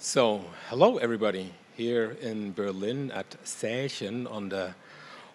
So, hello everybody here in Berlin at Säälchen on the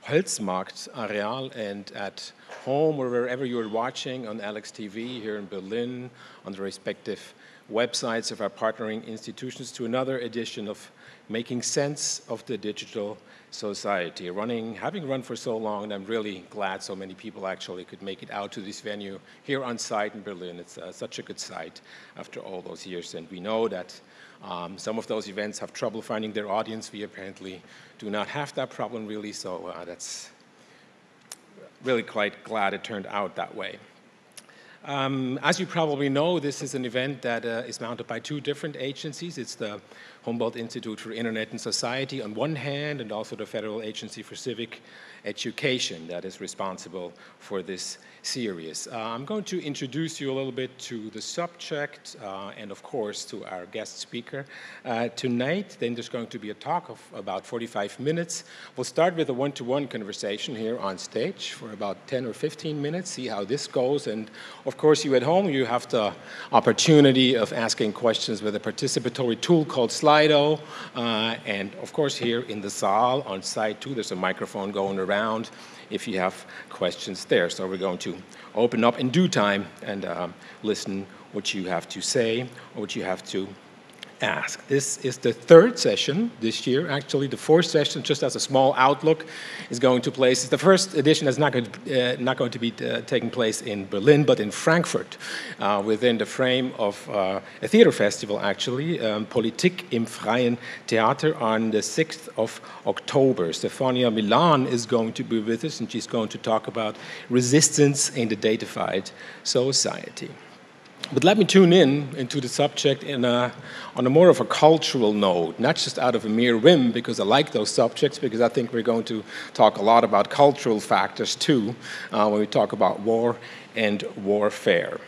Holzmarkt Areal and at home or wherever you're watching on Alex TV here in Berlin on the respective websites of our partnering institutions to another edition of Making Sense of the Digital Society. Running, having run for so long, and I'm really glad so many people actually could make it out to this venue here on site in Berlin. It's uh, such a good site after all those years, and we know that um, some of those events have trouble finding their audience. We apparently do not have that problem really, so uh, that's really quite glad it turned out that way. Um, as you probably know, this is an event that uh, is mounted by two different agencies. It's the Humboldt Institute for Internet and Society on one hand, and also the Federal Agency for Civic Education that is responsible for this series. Uh, I'm going to introduce you a little bit to the subject uh, and, of course, to our guest speaker uh, tonight. Then there's going to be a talk of about 45 minutes. We'll start with a one to one conversation here on stage for about 10 or 15 minutes, see how this goes. And, of course, you at home, you have the opportunity of asking questions with a participatory tool called Slido. Uh, and, of course, here in the Saal on site, too, there's a microphone going around if you have questions there. So we're going to open up in due time and uh, listen what you have to say or what you have to ask. This is the third session this year. Actually, the fourth session, just as a small outlook, is going to place. The first edition is not going to, uh, not going to be uh, taking place in Berlin, but in Frankfurt, uh, within the frame of uh, a theater festival, actually, um, Politik im Freien Theater, on the 6th of October. Stefania Milan is going to be with us, and she's going to talk about resistance in the datafied society. But let me tune in into the subject in a, on a more of a cultural note, not just out of a mere whim, because I like those subjects, because I think we're going to talk a lot about cultural factors too uh, when we talk about war and warfare.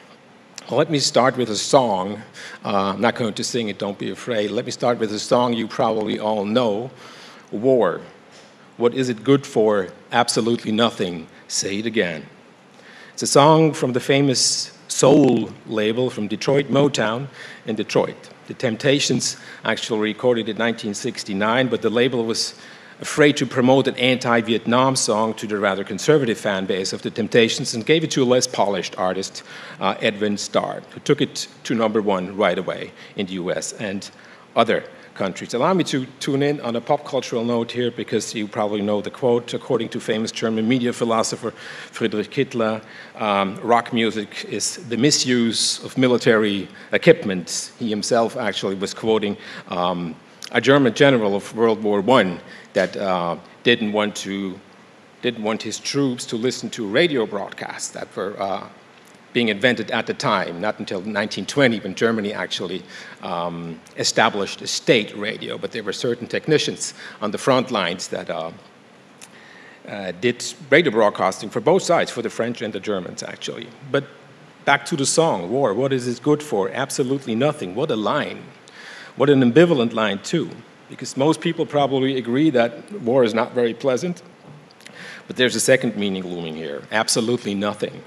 Well, let me start with a song. Uh, I'm not going to sing it, don't be afraid. Let me start with a song you probably all know War. What is it good for? Absolutely nothing. Say it again. It's a song from the famous soul label from Detroit Motown in Detroit. The Temptations actually recorded in 1969, but the label was afraid to promote an anti Vietnam song to the rather conservative fan base of the Temptations and gave it to a less polished artist, uh, Edwin Starr, who took it to number one right away in the US and other countries. Allow me to tune in on a pop cultural note here because you probably know the quote. According to famous German media philosopher Friedrich Kittler, um, rock music is the misuse of military equipment. He himself actually was quoting um, a German general of World War I that uh, didn't want to didn't want his troops to listen to radio broadcasts that were uh, being invented at the time, not until 1920 when Germany actually um, established a state radio, but there were certain technicians on the front lines that uh, uh, did radio broadcasting for both sides, for the French and the Germans actually. But back to the song, War, what is it good for? Absolutely nothing. What a line. What an ambivalent line too, because most people probably agree that war is not very pleasant, but there's a second meaning looming here, absolutely nothing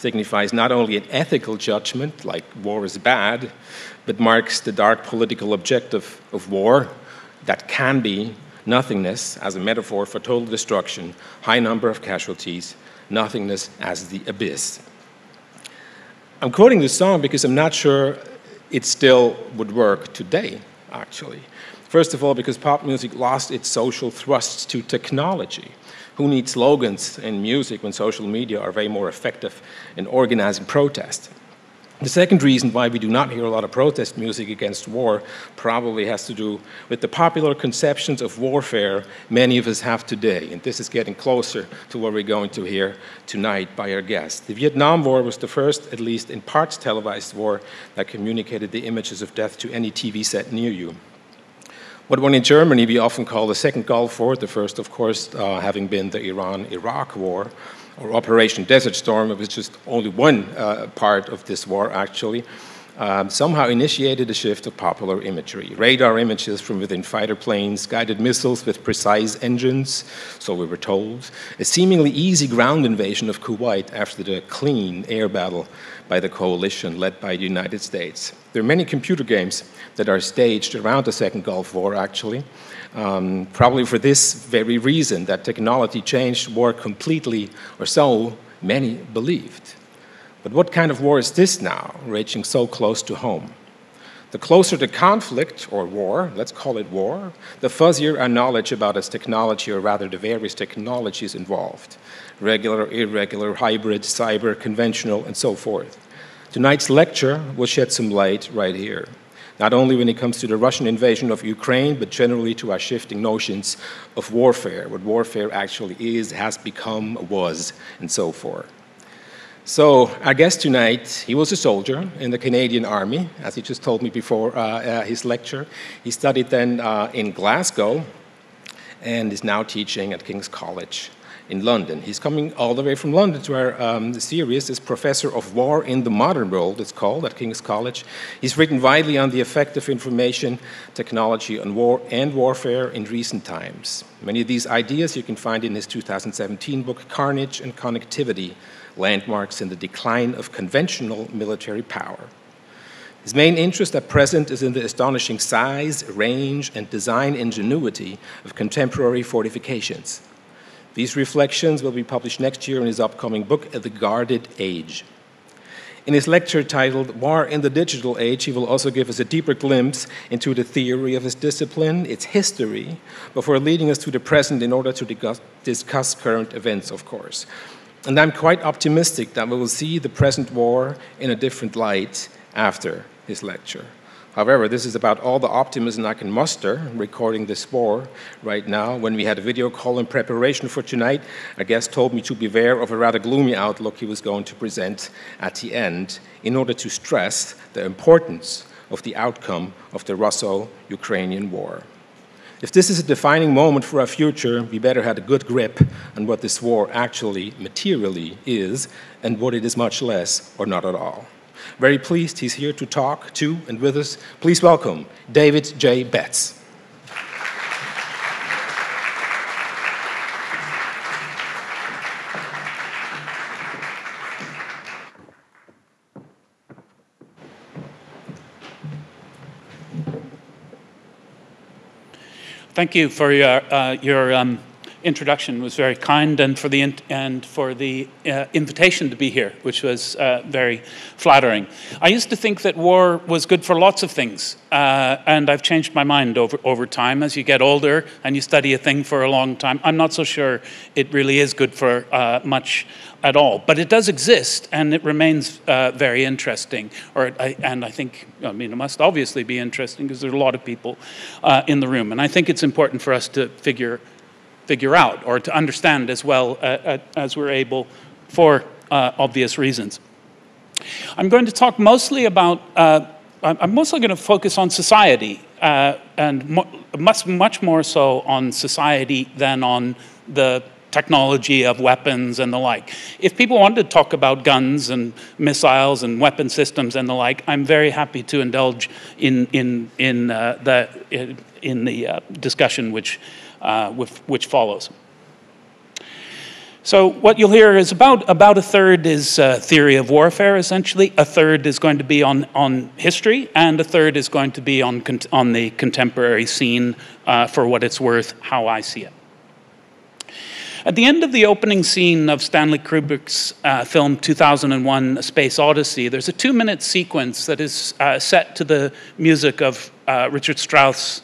signifies not only an ethical judgment, like war is bad, but marks the dark political objective of war that can be nothingness as a metaphor for total destruction, high number of casualties, nothingness as the abyss. I'm quoting this song because I'm not sure it still would work today, actually. First of all, because pop music lost its social thrusts to technology. Who needs slogans in music when social media are way more effective in organizing protest? The second reason why we do not hear a lot of protest music against war probably has to do with the popular conceptions of warfare many of us have today. And this is getting closer to what we're going to hear tonight by our guest. The Vietnam War was the first, at least in parts, televised war that communicated the images of death to any TV set near you. What one in Germany we often call the Second Gulf War, the first, of course, uh, having been the Iran Iraq War, or Operation Desert Storm, it was just only one uh, part of this war, actually. um, somehow initiated a shift of popular imagery. Radar images from within fighter planes, guided missiles with precise engines, so we were told, a seemingly easy ground invasion of Kuwait after the clean air battle by the coalition led by the United States. There are many computer games that are staged around the Second Gulf War, actually, um, probably for this very reason that technology changed war completely, or so many believed. But what kind of war is this now, raging so close to home? The closer the conflict, or war, let's call it war, the fuzzier our knowledge about its technology, or rather the various technologies involved regular, irregular, hybrid, cyber, conventional, and so forth. Tonight's lecture will shed some light right here, not only when it comes to the Russian invasion of Ukraine, but generally to our shifting notions of warfare, what warfare actually is, has become, was, and so forth. So, our guest tonight, he was a soldier in the Canadian Army, as he just told me before uh, uh, his lecture. He studied then uh, in Glasgow and is now teaching at King's College in London. He's coming all the way from London to our um, series is Professor of War in the Modern World, it's called, at King's College. He's written widely on the effect of information technology on war and warfare in recent times. Many of these ideas you can find in his 2017 book, Carnage and Connectivity landmarks in the decline of conventional military power. His main interest at present is in the astonishing size, range, and design ingenuity of contemporary fortifications. These reflections will be published next year in his upcoming book, The Guarded Age. In his lecture titled War in the Digital Age, he will also give us a deeper glimpse into the theory of his discipline, its history, before leading us to the present in order to discuss current events, of course. And I'm quite optimistic that we will see the present war in a different light after his lecture. However, this is about all the optimism I can muster recording this war right now. When we had a video call in preparation for tonight, a guest told me to beware of a rather gloomy outlook he was going to present at the end in order to stress the importance of the outcome of the Russo Ukrainian war. If this is a defining moment for our future, we better have a good grip on what this war actually materially is and what it is much less or not at all. Very pleased he's here to talk to and with us. Please welcome David J. Betz. Thank you for your, uh, your um, introduction. Was very kind, and for the and for the uh, invitation to be here, which was uh, very flattering. I used to think that war was good for lots of things, uh, and I've changed my mind over over time. As you get older and you study a thing for a long time, I'm not so sure it really is good for uh, much at all. But it does exist, and it remains uh, very interesting. Or, I, and I think, I mean, it must obviously be interesting because there's a lot of people uh, in the room. And I think it's important for us to figure, figure out or to understand as well uh, uh as we're able for uh, obvious reasons. I'm going to talk mostly about, uh, I'm mostly going to focus on society, and mo much, much more so on society than on the technology of weapons and the like. If people want to talk about guns and missiles and weapon systems and the like, I'm very happy to indulge in, in, in, uh, the, in the uh, discussion which, uh, with, which follows. So what you'll hear is about, about a third is uh, theory of warfare, essentially. A third is going to be on, on history, and a third is going to be on, on the contemporary scene uh, for what it's worth, how I see it. At the end of the opening scene of Stanley Kubrick's uh, film 2001 A Space Odyssey, there's a two minute sequence that is uh, set to the music of uh, Richard Strauss.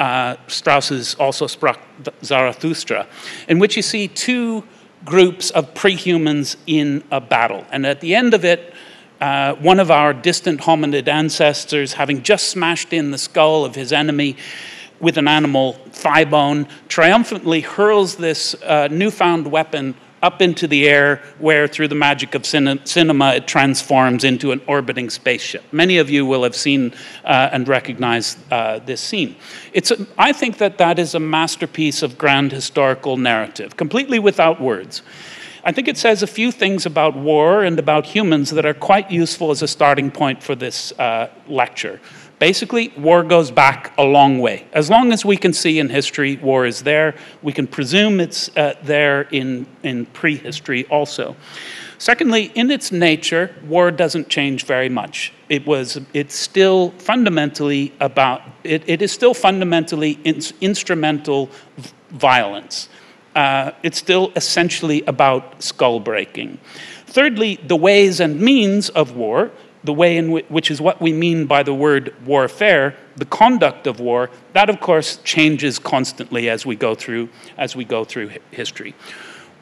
Uh, Strauss's Also Sprach Zarathustra, in which you see two groups of prehumans in a battle. And at the end of it, uh, one of our distant hominid ancestors, having just smashed in the skull of his enemy, with an animal thigh bone, triumphantly hurls this uh, newfound weapon up into the air, where through the magic of cin cinema it transforms into an orbiting spaceship. Many of you will have seen uh, and recognize uh, this scene. It's a, I think that that is a masterpiece of grand historical narrative, completely without words. I think it says a few things about war and about humans that are quite useful as a starting point for this uh, lecture. Basically, war goes back a long way. As long as we can see in history, war is there. We can presume it's uh, there in, in prehistory also. Secondly, in its nature, war doesn't change very much. It was, it's still fundamentally about, it, it is still fundamentally in, instrumental violence. Uh, it's still essentially about skull breaking. Thirdly, the ways and means of war the way in which, which is what we mean by the word warfare, the conduct of war, that of course changes constantly as we go through, as we go through history.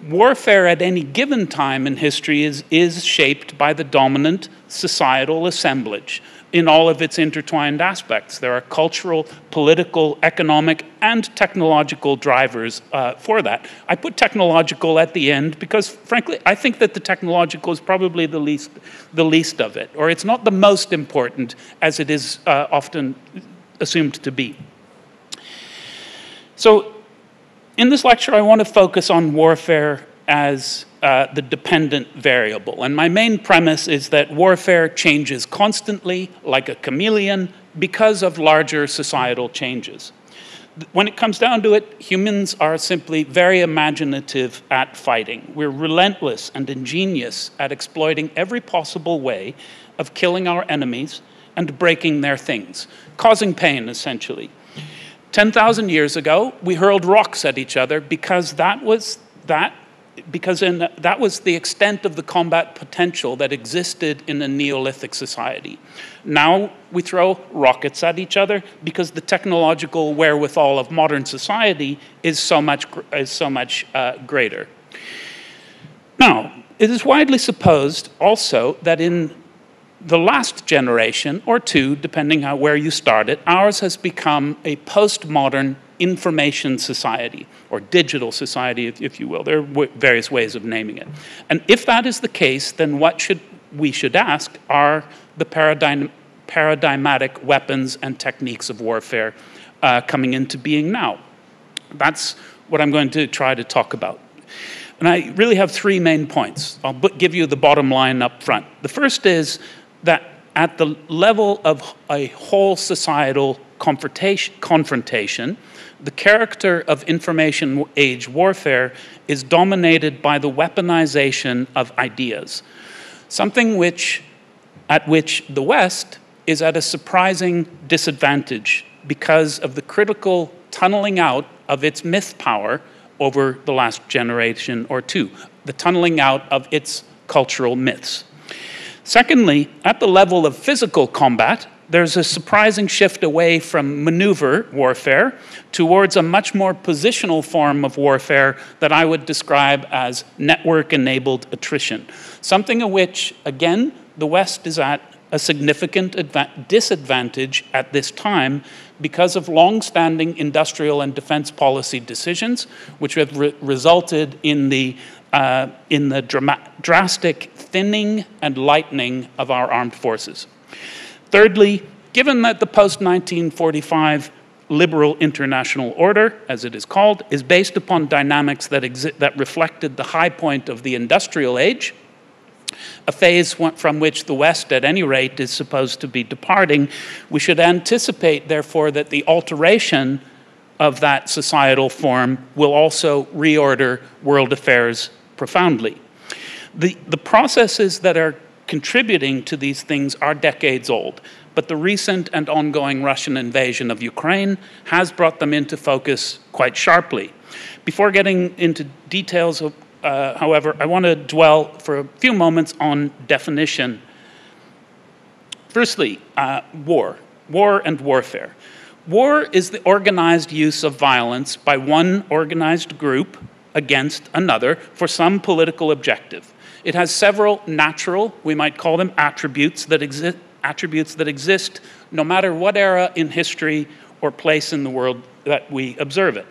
Warfare at any given time in history is, is shaped by the dominant societal assemblage in all of its intertwined aspects. There are cultural, political, economic, and technological drivers uh, for that. I put technological at the end because, frankly, I think that the technological is probably the least, the least of it, or it's not the most important as it is uh, often assumed to be. So, in this lecture, I want to focus on warfare as uh, the dependent variable. And my main premise is that warfare changes constantly, like a chameleon, because of larger societal changes. When it comes down to it, humans are simply very imaginative at fighting. We're relentless and ingenious at exploiting every possible way of killing our enemies and breaking their things, causing pain, essentially. 10,000 years ago, we hurled rocks at each other because that was that because in, that was the extent of the combat potential that existed in a Neolithic society. Now we throw rockets at each other because the technological wherewithal of modern society is so much, is so much uh, greater. Now, it is widely supposed also that in the last generation or two, depending on where you start it, ours has become a postmodern information society or digital society, if, if you will. There are various ways of naming it. And if that is the case, then what should we should ask are the paradigm, paradigmatic weapons and techniques of warfare uh, coming into being now. That's what I'm going to try to talk about. And I really have three main points. I'll give you the bottom line up front. The first is that at the level of a whole societal confrontation, confrontation the character of information age warfare is dominated by the weaponization of ideas, something which, at which the West is at a surprising disadvantage because of the critical tunneling out of its myth power over the last generation or two, the tunneling out of its cultural myths. Secondly, at the level of physical combat, there's a surprising shift away from maneuver warfare towards a much more positional form of warfare that I would describe as network enabled attrition. Something of which, again, the West is at a significant disadvantage at this time because of long standing industrial and defense policy decisions, which have re resulted in the, uh, in the drastic thinning and lightening of our armed forces. Thirdly, given that the post 1945 liberal international order, as it is called, is based upon dynamics that, that reflected the high point of the industrial age, a phase from which the West, at any rate, is supposed to be departing, we should anticipate, therefore, that the alteration of that societal form will also reorder world affairs profoundly. The, the processes that are contributing to these things are decades old, but the recent and ongoing Russian invasion of Ukraine has brought them into focus quite sharply. Before getting into details, of, uh, however, I want to dwell for a few moments on definition. Firstly, uh, war, war and warfare. War is the organized use of violence by one organized group against another for some political objective. It has several natural, we might call them attributes that exist attributes that exist no matter what era in history or place in the world that we observe it.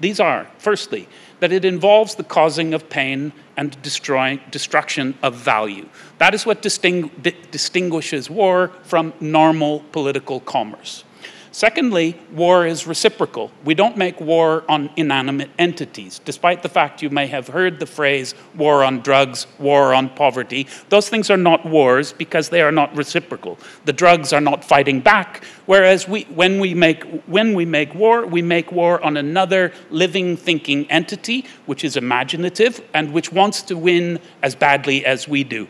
These are, firstly, that it involves the causing of pain and destruction of value. That is what distingu distinguishes war from normal political commerce. Secondly, war is reciprocal. We don't make war on inanimate entities, despite the fact you may have heard the phrase war on drugs, war on poverty. Those things are not wars because they are not reciprocal. The drugs are not fighting back, whereas we, when, we make, when we make war, we make war on another living, thinking entity, which is imaginative and which wants to win as badly as we do.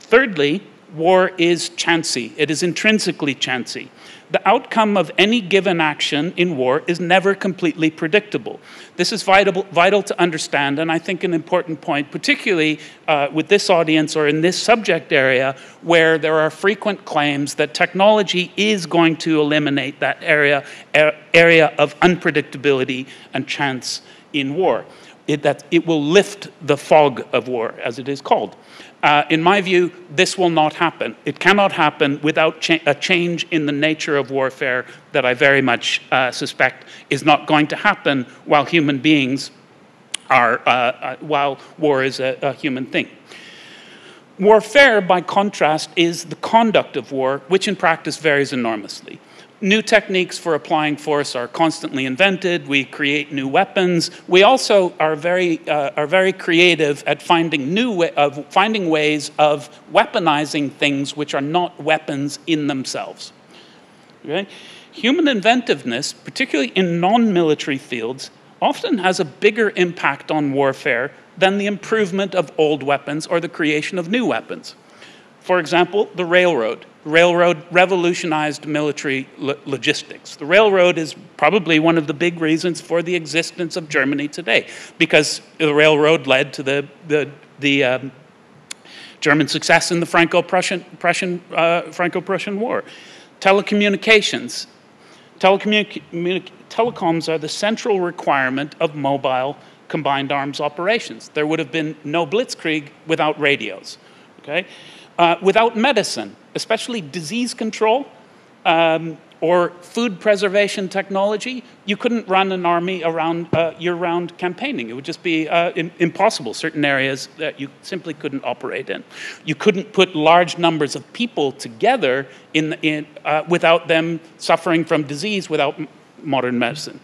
Thirdly, war is chancy. It is intrinsically chancy the outcome of any given action in war is never completely predictable. This is vital, vital to understand, and I think an important point, particularly uh, with this audience or in this subject area, where there are frequent claims that technology is going to eliminate that area, area of unpredictability and chance in war. It, that it will lift the fog of war, as it is called. Uh, in my view, this will not happen. It cannot happen without cha a change in the nature of warfare that I very much uh, suspect is not going to happen while human beings are, uh, uh while war is a, a human thing. Warfare, by contrast, is the conduct of war, which in practice varies enormously new techniques for applying force are constantly invented. We create new weapons. We also are very, uh, are very creative at finding, new of finding ways of weaponizing things which are not weapons in themselves. Okay? Human inventiveness, particularly in non military fields, often has a bigger impact on warfare than the improvement of old weapons or the creation of new weapons. For example, the railroad. The railroad revolutionized military lo logistics. The railroad is probably one of the big reasons for the existence of Germany today, because the railroad led to the, the, the um, German success in the Franco-Prussian Prussian, uh, Franco-Prussian War. Telecommunications. telecoms are the central requirement of mobile combined arms operations. There would have been no blitzkrieg without radios. Okay? Uh, without medicine, especially disease control um, or food preservation technology, you couldn't run an army around uh, year-round campaigning. It would just be uh, in, impossible. Certain areas that you simply couldn't operate in. You couldn't put large numbers of people together in, in, uh, without them suffering from disease without modern medicine.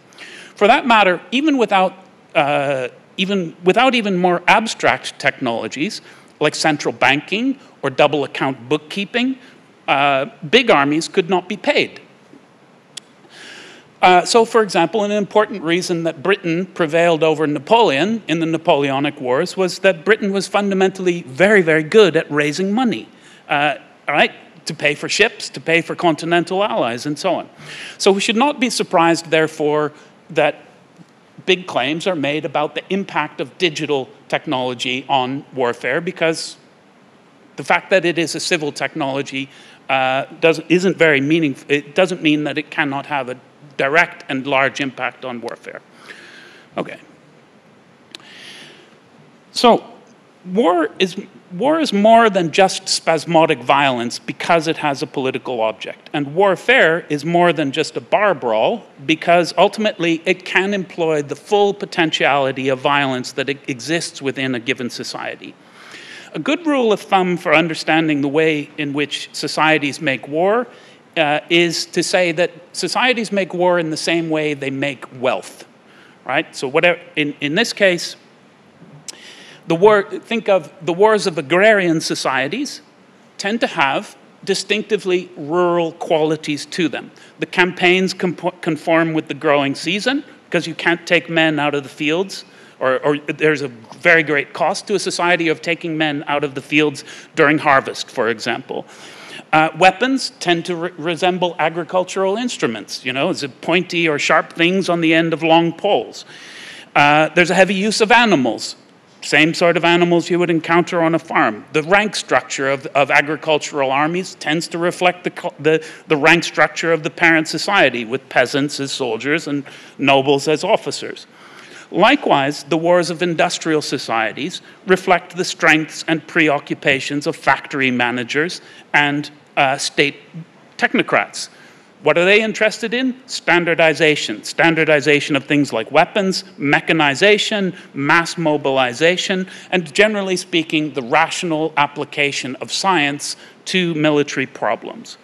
For that matter, even without uh, even without even more abstract technologies, like central banking or double account bookkeeping, uh, big armies could not be paid. Uh, so, for example, an important reason that Britain prevailed over Napoleon in the Napoleonic Wars was that Britain was fundamentally very, very good at raising money, uh, to pay for ships, to pay for continental allies, and so on. So, we should not be surprised, therefore, that big claims are made about the impact of digital technology on warfare because the fact that it is a civil technology uh, doesn't, isn't very meaningful. It doesn't mean that it cannot have a direct and large impact on warfare. Okay. So, war is war is more than just spasmodic violence because it has a political object. And warfare is more than just a bar brawl because ultimately it can employ the full potentiality of violence that exists within a given society. A good rule of thumb for understanding the way in which societies make war uh, is to say that societies make war in the same way they make wealth, right? So whatever, in, in this case, the war, think of the wars of agrarian societies tend to have distinctively rural qualities to them. The campaigns conform with the growing season because you can't take men out of the fields, or, or, there's a very great cost to a society of taking men out of the fields during harvest, for example. Uh, weapons tend to re resemble agricultural instruments, you know, it's pointy or sharp things on the end of long poles. Uh, there's a heavy use of animals same sort of animals you would encounter on a farm. The rank structure of, of agricultural armies tends to reflect the, the, the rank structure of the parent society, with peasants as soldiers and nobles as officers. Likewise, the wars of industrial societies reflect the strengths and preoccupations of factory managers and uh, state technocrats what are they interested in? Standardization. Standardization of things like weapons, mechanization, mass mobilization, and generally speaking, the rational application of science to military problems.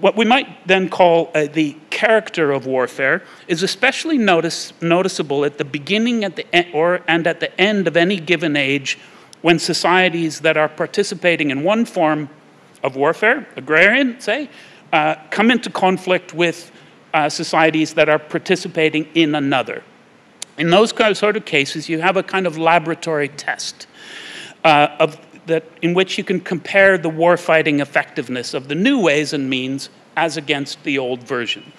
what we might then call uh, the character of warfare is especially notice, noticeable at the beginning at the or, and at the end of any given age when societies that are participating in one form of warfare, agrarian, say, uh, come into conflict with uh, societies that are participating in another. In those sort of cases, you have a kind of laboratory test uh, of that in which you can compare the warfighting effectiveness of the new ways and means as against the old version.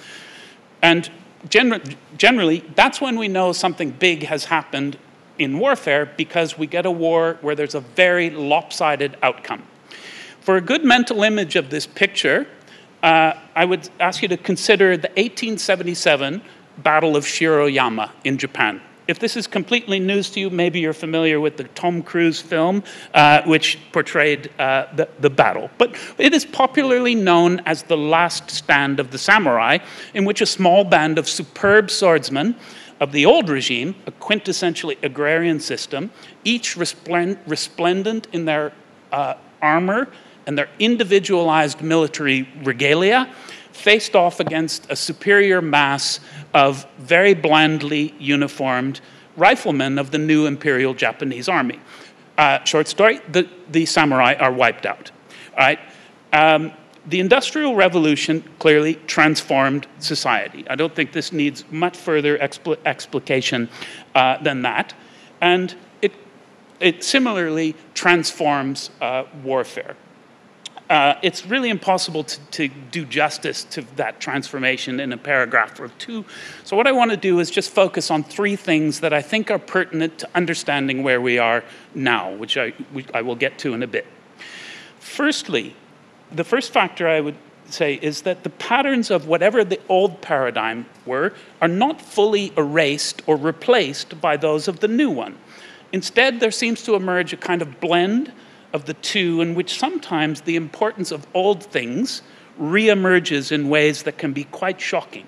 And gener generally, that's when we know something big has happened in warfare because we get a war where there's a very lopsided outcome. For a good mental image of this picture, uh, I would ask you to consider the 1877 Battle of Shiroyama in Japan. If this is completely news to you, maybe you're familiar with the Tom Cruise film, uh, which portrayed uh, the, the battle. But it is popularly known as the last stand of the samurai, in which a small band of superb swordsmen of the old regime, a quintessentially agrarian system, each resplend resplendent in their uh, armor and their individualized military regalia, faced off against a superior mass of very blandly uniformed riflemen of the new Imperial Japanese Army. Uh, short story, the, the samurai are wiped out. Right? Um, the Industrial Revolution clearly transformed society. I don't think this needs much further expl explication uh, than that. And it, it similarly transforms uh, warfare. Uh, it's really impossible to, to, do justice to that transformation in a paragraph or two. So, what I want to do is just focus on three things that I think are pertinent to understanding where we are now, which I, which I will get to in a bit. Firstly, the first factor I would say is that the patterns of whatever the old paradigm were are not fully erased or replaced by those of the new one. Instead, there seems to emerge a kind of blend of the two in which sometimes the importance of old things reemerges in ways that can be quite shocking.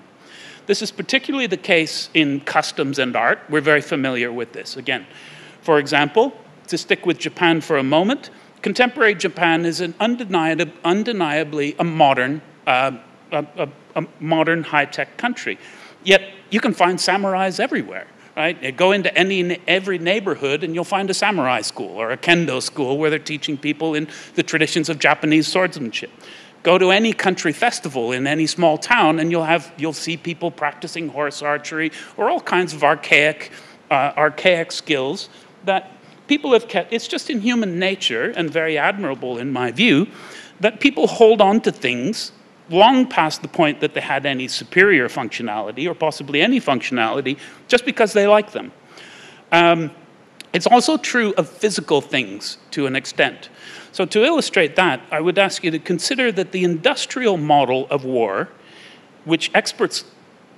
This is particularly the case in customs and art. We're very familiar with this. Again, for example, to stick with Japan for a moment, contemporary Japan is an undeniably, undeniably a modern, uh, a, a, a modern high-tech country. Yet you can find samurais everywhere right? Go into any every neighborhood and you'll find a samurai school or a kendo school where they're teaching people in the traditions of Japanese swordsmanship. Go to any country festival in any small town and you'll have you'll see people practicing horse archery or all kinds of archaic uh, archaic skills that people have kept. It's just in human nature and very admirable in my view that people hold on to things long past the point that they had any superior functionality or possibly any functionality just because they like them. Um, it's also true of physical things to an extent. So, to illustrate that, I would ask you to consider that the industrial model of war, which experts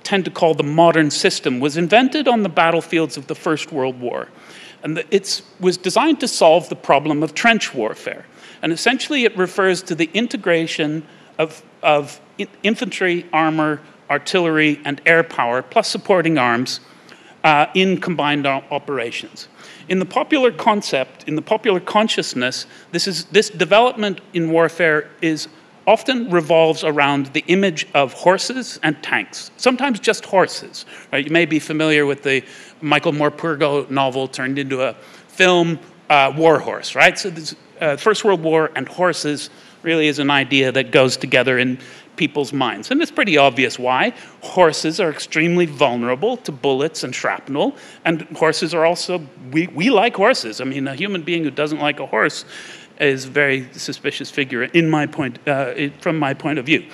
tend to call the modern system, was invented on the battlefields of the First World War. And it was designed to solve the problem of trench warfare. And essentially, it refers to the integration of, of infantry, armor, artillery, and air power, plus supporting arms, uh, in combined operations. In the popular concept, in the popular consciousness, this, is, this development in warfare is often revolves around the image of horses and tanks, sometimes just horses. Right? You may be familiar with the Michael Morpurgo novel turned into a film, uh, War Horse, right? So, this, uh, First World War and horses really is an idea that goes together in people's minds. And it's pretty obvious why. Horses are extremely vulnerable to bullets and shrapnel, and horses are also, we, we like horses. I mean, a human being who doesn't like a horse is a very suspicious figure in my point, uh, from my point of view.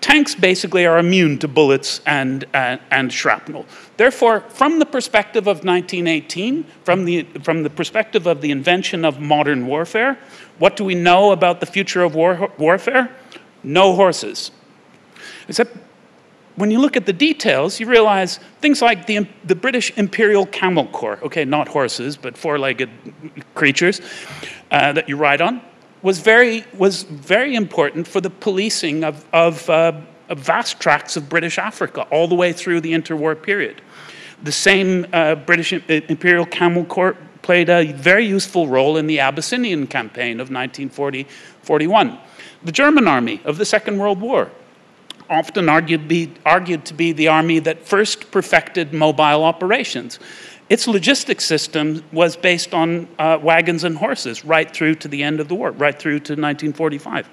Tanks basically are immune to bullets and, uh, and shrapnel. Therefore, from the perspective of 1918, from the, from the perspective of the invention of modern warfare, what do we know about the future of war, warfare? No horses. Except when you look at the details, you realize things like the, the British Imperial Camel Corps, okay, not horses, but four legged creatures uh, that you ride on, was very, was very important for the policing of, of, uh, of, vast tracts of British Africa all the way through the interwar period. The same uh, British Imperial Camel Corps played a very useful role in the Abyssinian campaign of 1940 41. The German army of the Second World War often argued, be, argued to be the army that first perfected mobile operations. Its logistics system was based on uh, wagons and horses right through to the end of the war, right through to 1945.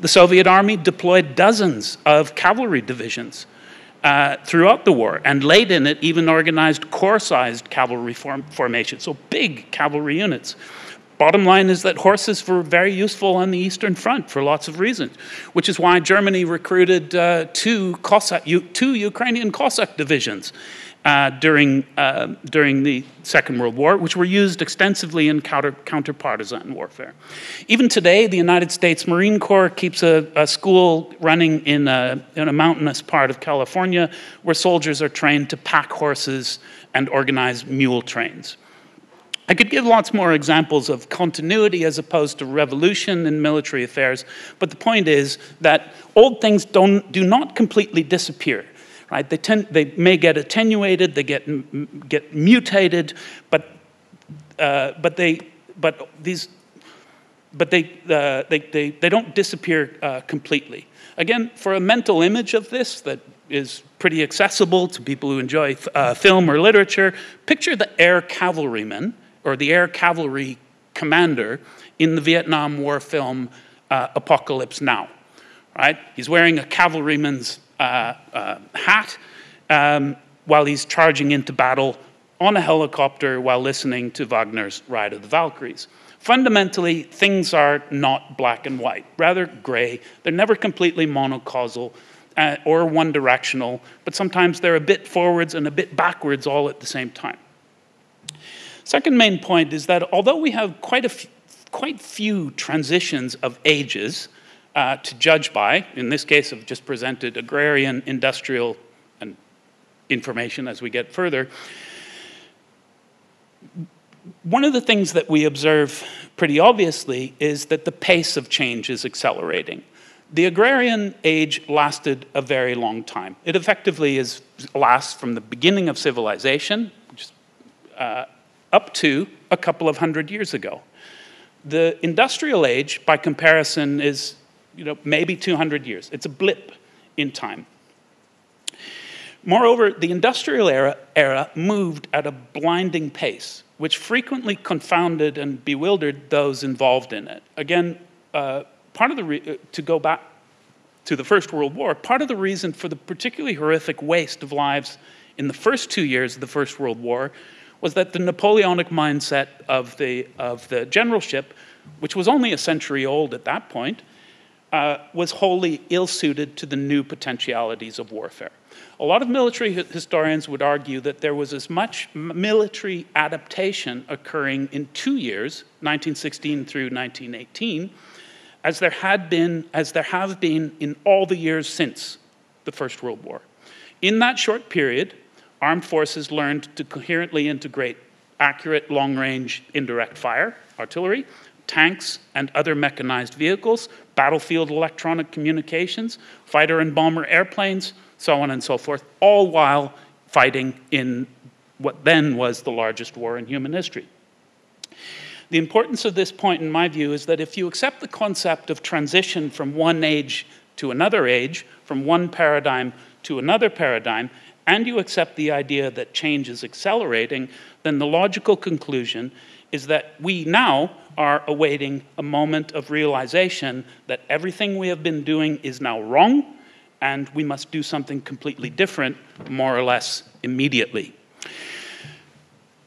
The Soviet army deployed dozens of cavalry divisions uh, throughout the war, and late in it, even organized corps sized cavalry form formations, so big cavalry units. Bottom line is that horses were very useful on the Eastern Front for lots of reasons, which is why Germany recruited uh, two, Cossack, two Ukrainian Cossack divisions uh, during, uh, during the Second World War, which were used extensively in counter, counter-partisan warfare. Even today, the United States Marine Corps keeps a, a school running in a, in a mountainous part of California where soldiers are trained to pack horses and organize mule trains. I could give lots more examples of continuity as opposed to revolution in military affairs, but the point is that old things don't, do not completely disappear. Right? They, tend, they may get attenuated, they get, get mutated, but, uh, but, they, but, these, but they, uh, they, they, they don't disappear uh, completely. Again, for a mental image of this that is pretty accessible to people who enjoy uh, film or literature, picture the air cavalryman or the air cavalry commander in the Vietnam War film uh, Apocalypse Now. Right? He's wearing a cavalryman's uh, uh, hat um, while he's charging into battle on a helicopter while listening to Wagner's Ride of the Valkyries. Fundamentally, things are not black and white, rather gray. They're never completely monocausal uh, or one directional, but sometimes they're a bit forwards and a bit backwards all at the same time. Second main point is that although we have quite a f- quite few transitions of ages, uh, to judge by. In this case, I've just presented agrarian, industrial, and information as we get further. One of the things that we observe pretty obviously is that the pace of change is accelerating. The agrarian age lasted a very long time. It effectively is, lasts from the beginning of civilization which is, uh, up to a couple of hundred years ago. The industrial age, by comparison, is you know, maybe 200 years. It's a blip in time. Moreover, the industrial era, era moved at a blinding pace, which frequently confounded and bewildered those involved in it. Again, uh, part of the uh, to go back to the First World War, part of the reason for the particularly horrific waste of lives in the first two years of the First World War was that the Napoleonic mindset of the, of the generalship, which was only a century old at that point, uh, was wholly ill suited to the new potentialities of warfare. A lot of military historians would argue that there was as much military adaptation occurring in two years, 1916 through 1918, as there had been, as there have been in all the years since the First World War. In that short period, armed forces learned to coherently integrate accurate long-range indirect fire, artillery, tanks and other mechanized vehicles, battlefield electronic communications, fighter and bomber airplanes, so on and so forth, all while fighting in what then was the largest war in human history. The importance of this point, in my view, is that if you accept the concept of transition from one age to another age, from one paradigm to another paradigm, and you accept the idea that change is accelerating, then the logical conclusion is that we now are awaiting a moment of realization that everything we have been doing is now wrong and we must do something completely different, more or less immediately.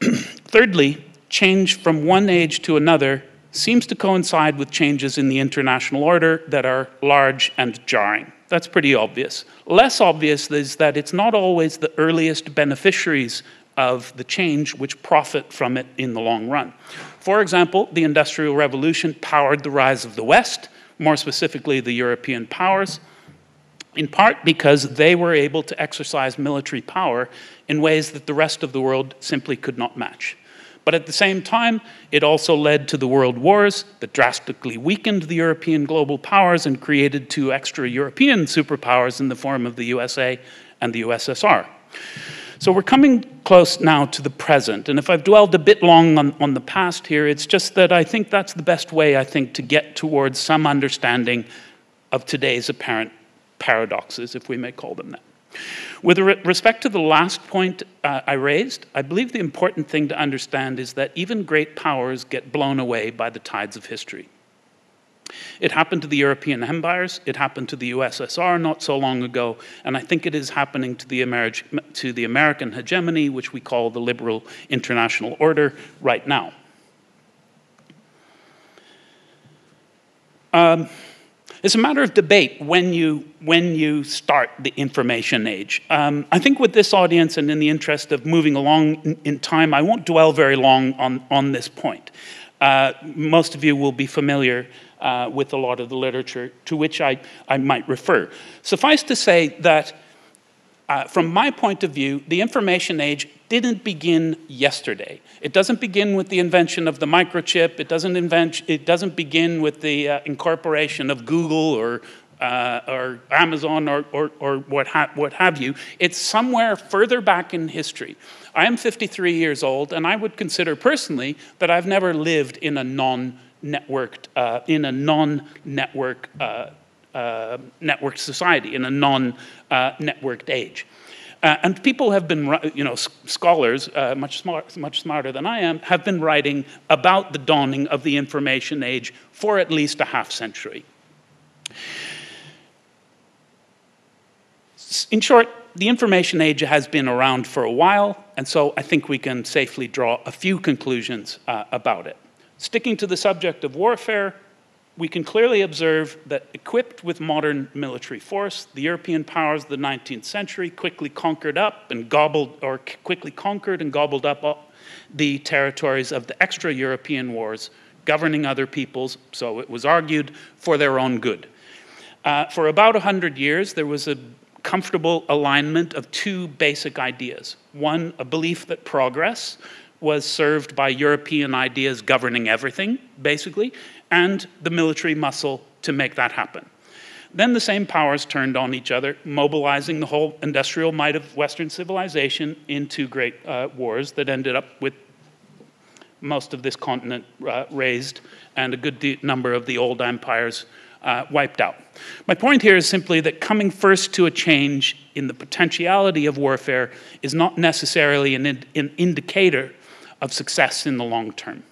Thirdly, change from one age to another seems to coincide with changes in the international order that are large and jarring. That's pretty obvious. Less obvious is that it's not always the earliest beneficiaries of the change which profit from it in the long run. For example, the Industrial Revolution powered the rise of the West, more specifically the European powers, in part because they were able to exercise military power in ways that the rest of the world simply could not match. But at the same time, it also led to the world wars that drastically weakened the European global powers and created two extra European superpowers in the form of the USA and the USSR. So we're coming close now to the present. And if I've dwelled a bit long on, on the past here, it's just that I think that's the best way, I think, to get towards some understanding of today's apparent paradoxes, if we may call them that. With re respect to the last point uh, I raised, I believe the important thing to understand is that even great powers get blown away by the tides of history. It happened to the European empires, it happened to the USSR not so long ago, and I think it is happening to the, Amer to the American hegemony, which we call the liberal international order, right now. Um, it's a matter of debate when you, when you start the information age. Um, I think with this audience and in the interest of moving along in, in time, I won't dwell very long on, on this point. Uh, most of you will be familiar uh, with a lot of the literature to which I, I might refer. Suffice to say that uh, from my point of view, the information age didn't begin yesterday. It doesn't begin with the invention of the microchip. It doesn't, invent, it doesn't begin with the uh, incorporation of Google or, uh, or Amazon or, or, or what, ha what have you. It's somewhere further back in history. I am 53 years old, and I would consider personally that I've never lived in a non-networked, uh, in a non-network uh, uh, networked society, in a non-networked age. Uh, and people have been, you know, scholars, uh, much, smart, much smarter than I am, have been writing about the dawning of the information age for at least a half century. In short, the information age has been around for a while, and so I think we can safely draw a few conclusions uh, about it. Sticking to the subject of warfare, we can clearly observe that equipped with modern military force, the European powers of the 19th century quickly conquered up and gobbled, or quickly conquered and gobbled up the territories of the extra-European wars, governing other peoples, so it was argued, for their own good. Uh, for about 100 years, there was a comfortable alignment of two basic ideas. One, a belief that progress was served by European ideas governing everything, basically, and the military muscle to make that happen. Then the same powers turned on each other, mobilizing the whole industrial might of Western civilization into great uh, wars that ended up with most of this continent uh, razed and a good number of the old empires uh, wiped out. My point here is simply that coming first to a change in the potentiality of warfare is not necessarily an, an indicator of success in the long term.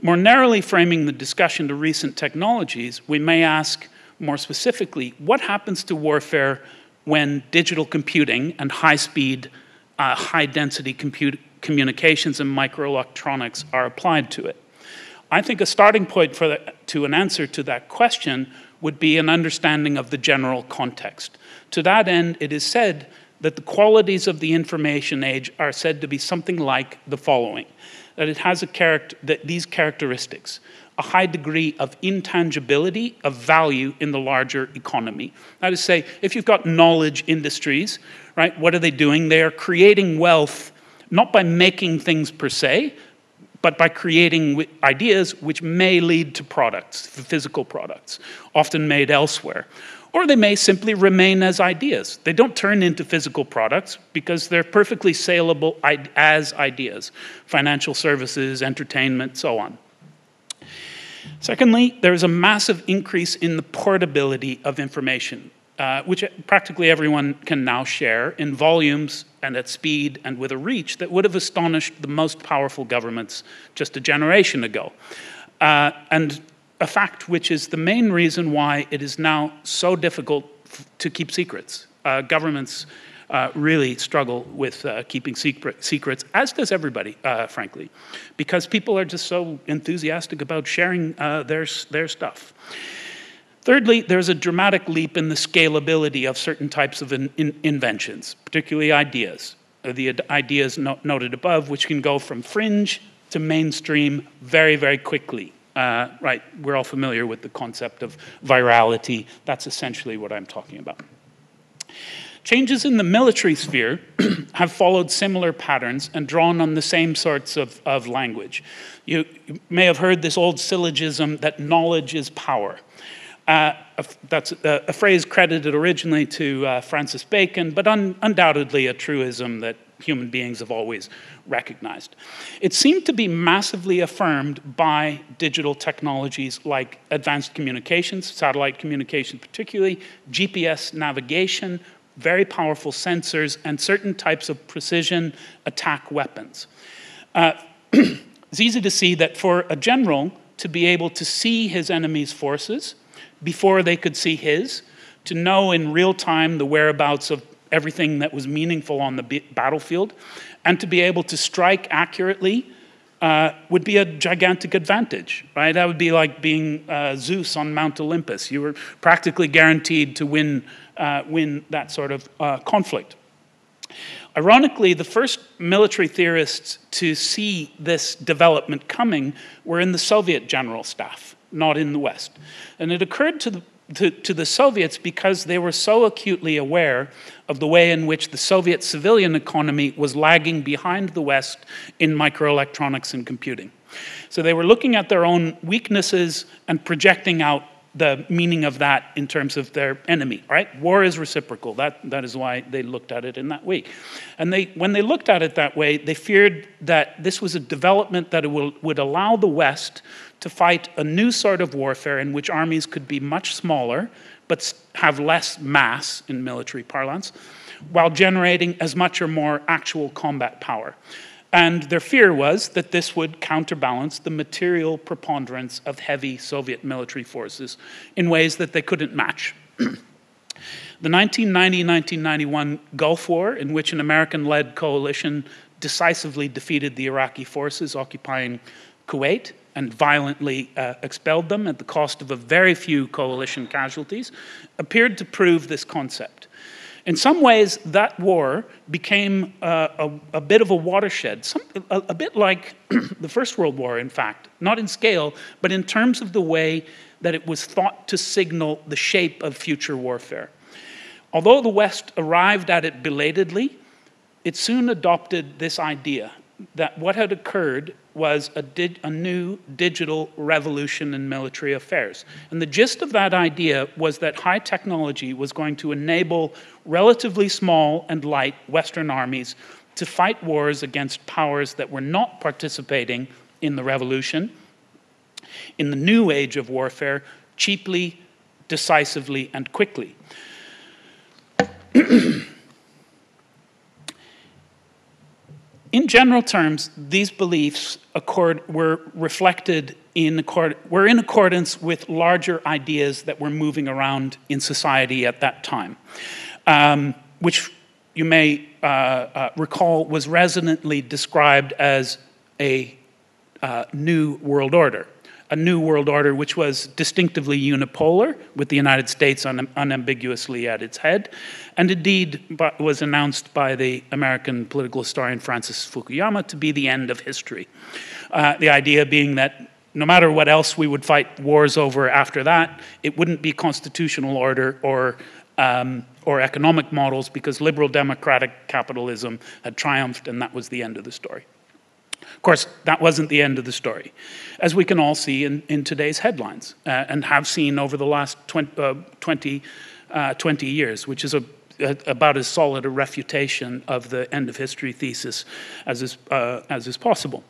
More narrowly framing the discussion to recent technologies, we may ask more specifically what happens to warfare when digital computing and high speed, uh, high density communications and microelectronics are applied to it? I think a starting point for the, to an answer to that question would be an understanding of the general context. To that end, it is said that the qualities of the information age are said to be something like the following that it has a character, that these characteristics a high degree of intangibility of value in the larger economy. That is say, if you've got knowledge industries, right, what are they doing? They are creating wealth not by making things per se, but by creating ideas which may lead to products, physical products, often made elsewhere or they may simply remain as ideas. They don't turn into physical products because they're perfectly saleable as ideas financial services, entertainment, so on. Secondly, there is a massive increase in the portability of information, uh, which practically everyone can now share in volumes and at speed and with a reach that would have astonished the most powerful governments just a generation ago. Uh, and a fact which is the main reason why it is now so difficult to keep secrets. Uh, governments uh, really struggle with uh, keeping secret, secrets, as does everybody, uh, frankly, because people are just so enthusiastic about sharing uh, their, their stuff. Thirdly, there's a dramatic leap in the scalability of certain types of in, in inventions, particularly ideas. Uh, the ideas no noted above, which can go from fringe to mainstream very, very quickly. Uh, right, we're all familiar with the concept of virality. That's essentially what I'm talking about. Changes in the military sphere have followed similar patterns and drawn on the same sorts of, of language. You, you may have heard this old syllogism that knowledge is power. Uh, that's a, a, phrase credited originally to uh, Francis Bacon, but un undoubtedly a truism that human beings have always recognized. It seemed to be massively affirmed by digital technologies like advanced communications, satellite communication particularly, GPS navigation, very powerful sensors, and certain types of precision attack weapons. Uh, it's easy to see that for a general to be able to see his enemy's forces before they could see his, to know in real time the whereabouts of everything that was meaningful on the battlefield, and to be able to strike accurately uh, would be a gigantic advantage, right? That would be like being uh, Zeus on Mount Olympus. You were practically guaranteed to win, uh, win that sort of uh, conflict. Ironically, the first military theorists to see this development coming were in the Soviet general staff, not in the West. And it occurred to the to, to, the Soviets because they were so acutely aware of the way in which the Soviet civilian economy was lagging behind the West in microelectronics and computing. So they were looking at their own weaknesses and projecting out the meaning of that in terms of their enemy, right? War is reciprocal. That, that is why they looked at it in that way. And they, when they looked at it that way, they feared that this was a development that will, would allow the West to fight a new sort of warfare in which armies could be much smaller but have less mass in military parlance, while generating as much or more actual combat power. And their fear was that this would counterbalance the material preponderance of heavy Soviet military forces in ways that they couldn't match. The 1990 1991 Gulf War, in which an American led coalition decisively defeated the Iraqi forces occupying Kuwait, and violently uh, expelled them at the cost of a very few coalition casualties, appeared to prove this concept. In some ways, that war became uh, a, a, bit of a watershed, some, a, a bit like the First World War, in fact, not in scale, but in terms of the way that it was thought to signal the shape of future warfare. Although the West arrived at it belatedly, it soon adopted this idea that what had occurred was a, a, new digital revolution in military affairs. And the gist of that idea was that high technology was going to enable relatively small and light Western armies to fight wars against powers that were not participating in the revolution, in the new age of warfare, cheaply, decisively, and quickly. In general terms, these beliefs accord, were reflected in accord, were in accordance with larger ideas that were moving around in society at that time, um, which you may uh, uh, recall was resonantly described as a uh, new world order a new world order which was distinctively unipolar, with the United States un- unambiguously at its head, and indeed was announced by the American political historian Francis Fukuyama to be the end of history. Uh, the idea being that no matter what else we would fight wars over after that, it wouldn't be constitutional order or um, or economic models because liberal democratic capitalism had triumphed and that was the end of the story. Of course, that wasn't the end of the story, as we can all see in, in today's headlines uh, and have seen over the last 20, uh, 20, uh, 20 years, which is a, about as solid a refutation of the end of history thesis as is, uh, as is possible.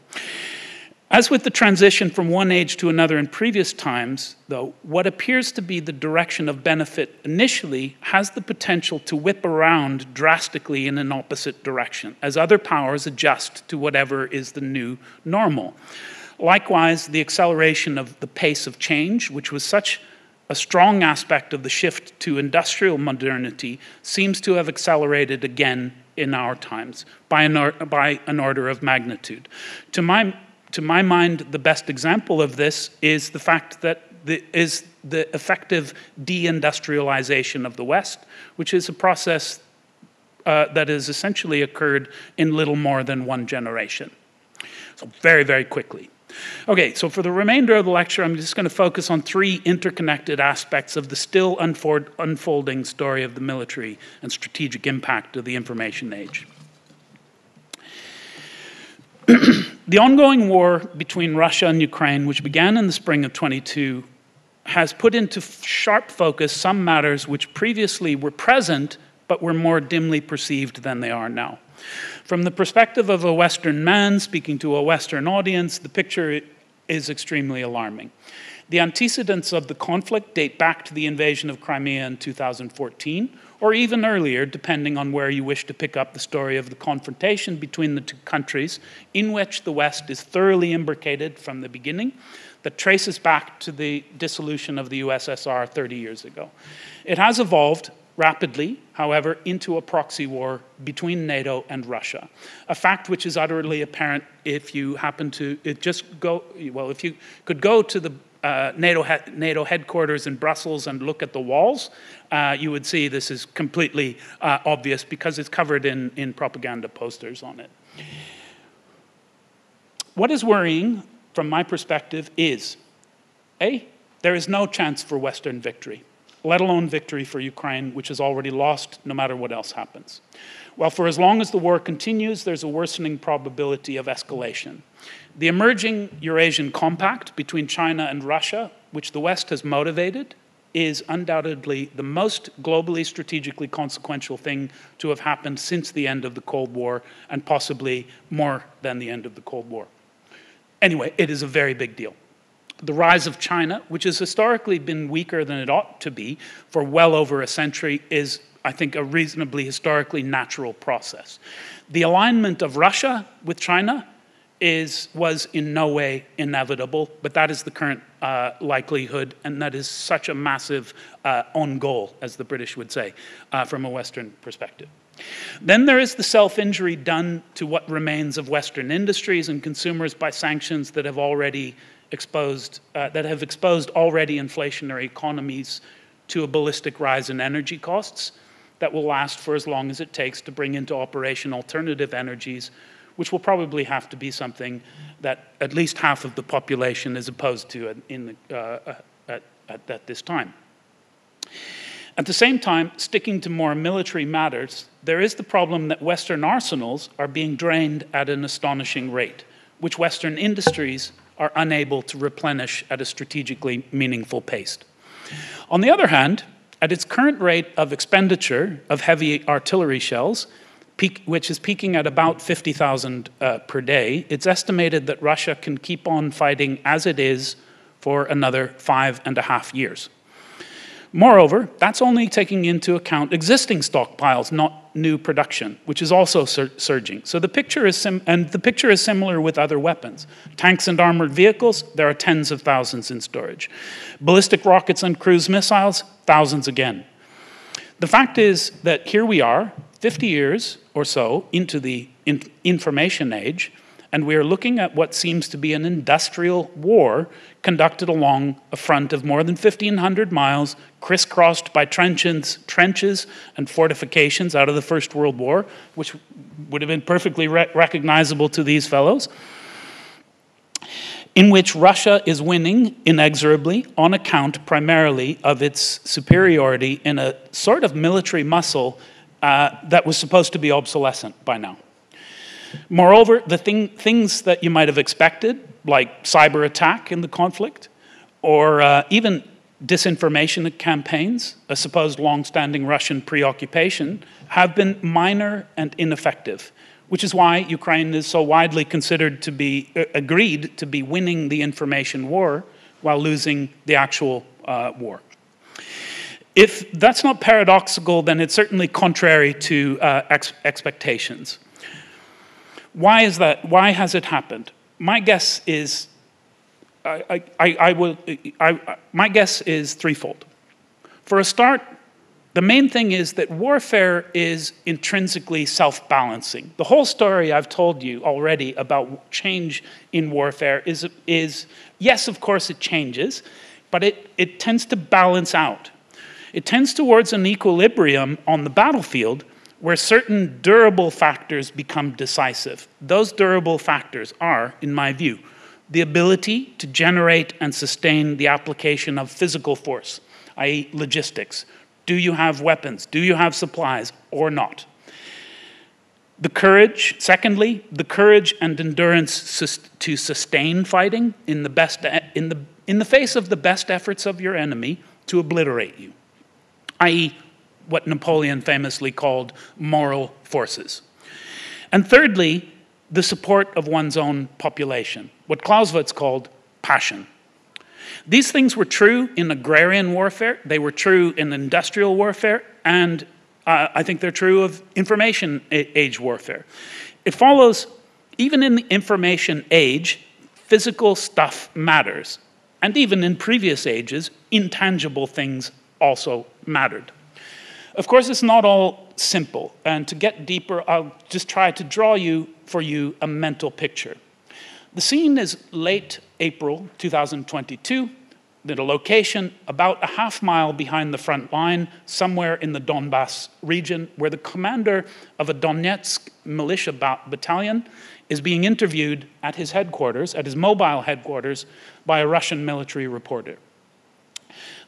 As with the transition from one age to another in previous times, though, what appears to be the direction of benefit initially has the potential to whip around drastically in an opposite direction as other powers adjust to whatever is the new normal. Likewise, the acceleration of the pace of change, which was such a strong aspect of the shift to industrial modernity, seems to have accelerated again in our times by an, or- by an order of magnitude. To my to my mind, the best example of this is the fact that the, is the effective deindustrialization of the West, which is a process uh, that has essentially occurred in little more than one generation. So, very, very quickly. Okay, so for the remainder of the lecture, I'm just going to focus on three interconnected aspects of the still unfolding story of the military and strategic impact of the information age. the ongoing war between Russia and Ukraine, which began in the spring of 22, has put into sharp focus some matters which previously were present but were more dimly perceived than they are now. From the perspective of a Western man speaking to a Western audience, the picture is extremely alarming. The antecedents of the conflict date back to the invasion of Crimea in 2014, or even earlier, depending on where you wish to pick up the story of the confrontation between the two countries, in which the West is thoroughly imbricated from the beginning, that traces back to the dissolution of the USSR 30 years ago. It has evolved rapidly, however, into a proxy war between NATO and Russia, a fact which is utterly apparent if you happen to just go, well, if you could go to the uh, NATO, NATO headquarters in Brussels and look at the walls, uh, you would see this is completely uh, obvious because it's covered in, in propaganda posters on it. What is worrying from my perspective is A, there is no chance for Western victory let alone victory for Ukraine, which is already lost no matter what else happens. Well, for as long as the war continues, there's a worsening probability of escalation. The emerging Eurasian compact between China and Russia, which the West has motivated, is undoubtedly the most globally strategically consequential thing to have happened since the end of the Cold War, and possibly more than the end of the Cold War. Anyway, it is a very big deal the rise of China, which has historically been weaker than it ought to be for well over a century, is, I think, a reasonably historically natural process. The alignment of Russia with China is, was in no way inevitable, but that is the current uh, likelihood, and that is such a massive uh, on goal, as the British would say, uh, from a Western perspective. Then there is the self injury done to what remains of Western industries and consumers by sanctions that have already exposed, uh, that have exposed already inflationary economies to a ballistic rise in energy costs that will last for as long as it takes to bring into operation alternative energies, which will probably have to be something that at least half of the population is opposed to in the, uh, at, at, at this time. At the same time, sticking to more military matters, there is the problem that Western arsenals are being drained at an astonishing rate, which Western industries are unable to replenish at a strategically meaningful pace. On the other hand, at its current rate of expenditure of heavy artillery shells, peak, which is peaking at about 50,000 uh, per day, it's estimated that Russia can keep on fighting as it is for another five and a half years. Moreover, that's only taking into account existing stockpiles, not new production, which is also sur surging. So the picture is and the picture is similar with other weapons. Tanks and armored vehicles, there are tens of thousands in storage. Ballistic rockets and cruise missiles, thousands again. The fact is that here we are, 50 years or so into the in information age, and we are looking at what seems to be an industrial war conducted along a front of more than 1,500 miles, crisscrossed by trenches, trenches and fortifications out of the First World War, which would have been perfectly re recognizable to these fellows, in which Russia is winning inexorably on account primarily of its superiority in a sort of military muscle uh, that was supposed to be obsolescent by now. Moreover, the thing, things that you might have expected, like cyber attack in the conflict, or uh, even disinformation campaigns, a supposed long-standing Russian preoccupation, have been minor and ineffective, which is why Ukraine is so widely considered to be uh, agreed to be winning the information war while losing the actual uh, war. If that's not paradoxical, then it's certainly contrary to uh, ex expectations. Why is that? Why has it happened? My guess is, I, I, I will, I, my guess is threefold. For a start, the main thing is that warfare is intrinsically self balancing. The whole story I've told you already about change in warfare is, is yes, of course, it changes, but it, it tends to balance out. It tends towards an equilibrium on the battlefield where certain durable factors become decisive. Those durable factors are, in my view, the ability to generate and sustain the application of physical force, i.e., logistics. Do you have weapons? Do you have supplies or not? The courage, secondly, the courage and endurance sus to sustain fighting in the, best, in, the, in the face of the best efforts of your enemy to obliterate you, i.e., what Napoleon famously called moral forces. And thirdly, the support of one's own population, what Clausewitz called passion. These things were true in agrarian warfare, they were true in industrial warfare, and uh, I think they're true of information age warfare. It follows, even in the information age, physical stuff matters. And even in previous ages, intangible things also mattered. Of course, it's not all simple, and to get deeper, I'll just try to draw you for you a mental picture. The scene is late April 2022, at a location about a half mile behind the front line, somewhere in the Donbass region, where the commander of a Donetsk militia battalion is being interviewed at his headquarters, at his mobile headquarters, by a Russian military reporter.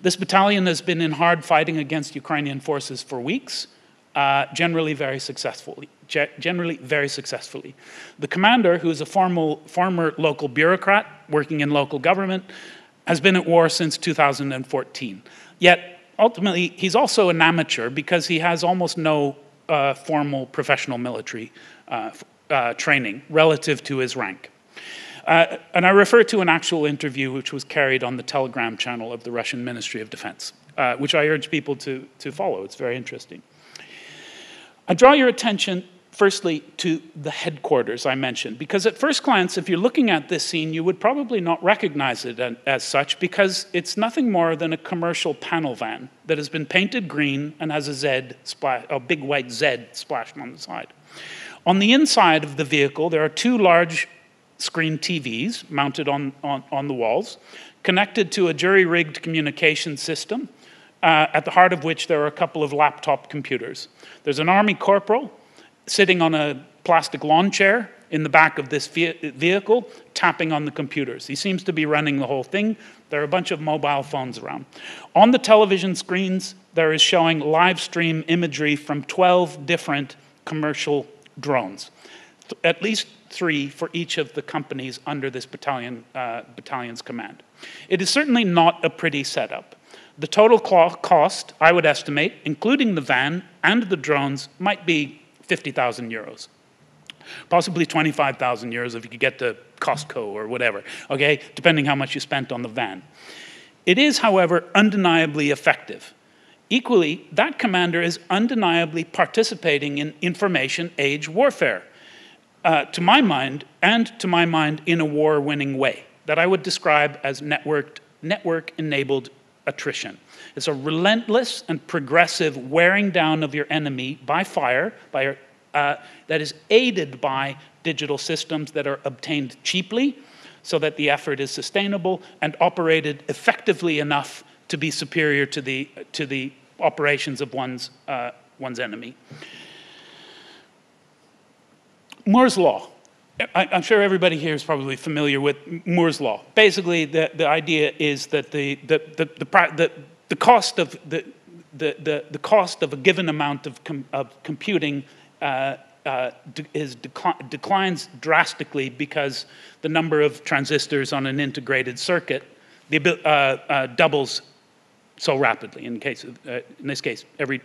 This battalion has been in hard fighting against Ukrainian forces for weeks, uh, generally very successfully. Generally, very successfully. The commander, who is a formal, former local bureaucrat working in local government, has been at war since 2014. Yet, ultimately, he's also an amateur because he has almost no uh, formal professional military uh, uh, training relative to his rank. Uh, and I refer to an actual interview which was carried on the Telegram channel of the Russian Ministry of Defense, uh, which I urge people to, to follow. It's very interesting. I draw your attention firstly to the headquarters I mentioned, because at first glance, if you're looking at this scene, you would probably not recognize it as such because it's nothing more than a commercial panel van that has been painted green and has a Z, splash, a big white Z splashed on the side. On the inside of the vehicle, there are two large screen TVs mounted on, on, on the walls, connected to a jury rigged communication system, uh, at the heart of which there are a couple of laptop computers. There's an Army corporal sitting on a plastic lawn chair in the back of this vehicle, tapping on the computers. He seems to be running the whole thing. There are a bunch of mobile phones around. On the television screens, there is showing live stream imagery from 12 different commercial drones, at least three for each of the companies under this battalion, uh, battalion's command. It is certainly not a pretty setup. The total cost, I would estimate, including the van and the drones, might be 50,000 euros. Possibly 25,000 euros if you could get to Costco or whatever, okay, depending how much you spent on the van. It is, however, undeniably effective. Equally, that commander is undeniably participating in information age warfare, uh, to my mind, and to my mind, in a war winning way that I would describe as networked, network enabled attrition. It's a relentless and progressive wearing down of your enemy by fire, by, uh, that is aided by digital systems that are obtained cheaply so that the effort is sustainable and operated effectively enough to be superior to the, to the operations of one's, uh, one's enemy. Moore's Law. I, am sure everybody here is probably familiar with Moore's Law. Basically, the, the idea is that the, the, the, the, the cost of the, the, the, the, cost of a given amount of, com, of computing uh, uh, is decli declines drastically because the number of transistors on an integrated circuit the, uh, uh doubles so rapidly. In, case of, uh, in this case, every,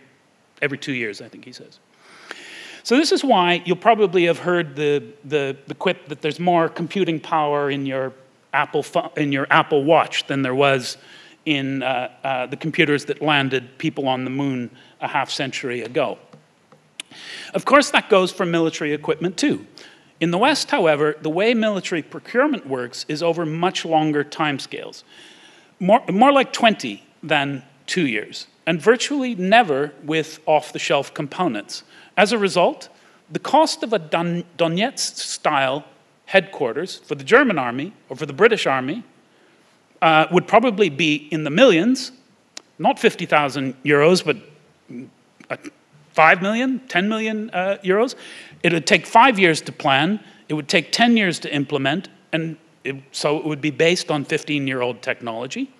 every two years, I think he says. So this is why you'll probably have heard the, the, the quip that there's more computing power in your Apple, in your Apple Watch than there was in uh, uh, the computers that landed people on the moon a half century ago. Of course, that goes for military equipment too. In the West, however, the way military procurement works is over much longer timescales, more, more like 20 than two years, and virtually never with off the shelf components. As a result, the cost of a Don Donetsk style headquarters for the German army or for the British army uh, would probably be in the millions, not 50,000 euros, but uh, 5 million, 10 million uh, euros. It would take five years to plan, it would take 10 years to implement, and it, so it would be based on 15 year old technology.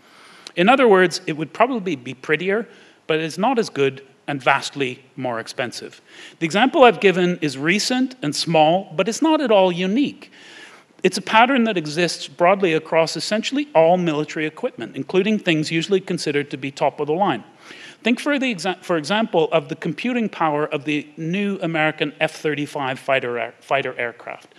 In other words, it would probably be prettier, but it's not as good and vastly more expensive. The example I've given is recent and small, but it's not at all unique. It's a pattern that exists broadly across essentially all military equipment, including things usually considered to be top of the line. Think, for, the exa for example, of the computing power of the new American F 35 fighter, air fighter aircraft.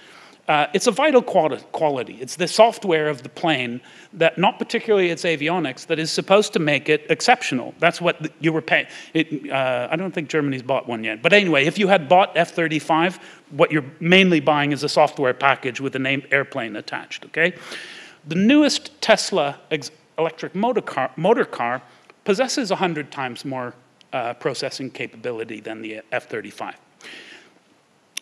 Uh, it's a vital quality. It's the software of the plane that, not particularly its avionics, that is supposed to make it exceptional. That's what you were paying. Uh, I don't think Germany's bought one yet. But anyway, if you had bought F 35, what you're mainly buying is a software package with an airplane attached, okay? The newest Tesla electric motor car, motor car possesses 100 times more uh, processing capability than the F-35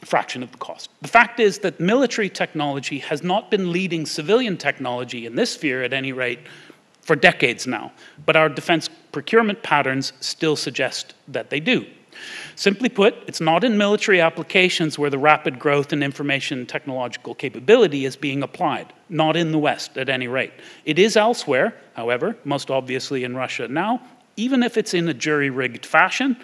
fraction of the cost. The fact is that military technology has not been leading civilian technology in this sphere at any rate for decades now, but our defense procurement patterns still suggest that they do. Simply put, it's not in military applications where the rapid growth in information technological capability is being applied, not in the West at any rate. It is elsewhere, however, most obviously in Russia now, even if it's in a jury rigged fashion,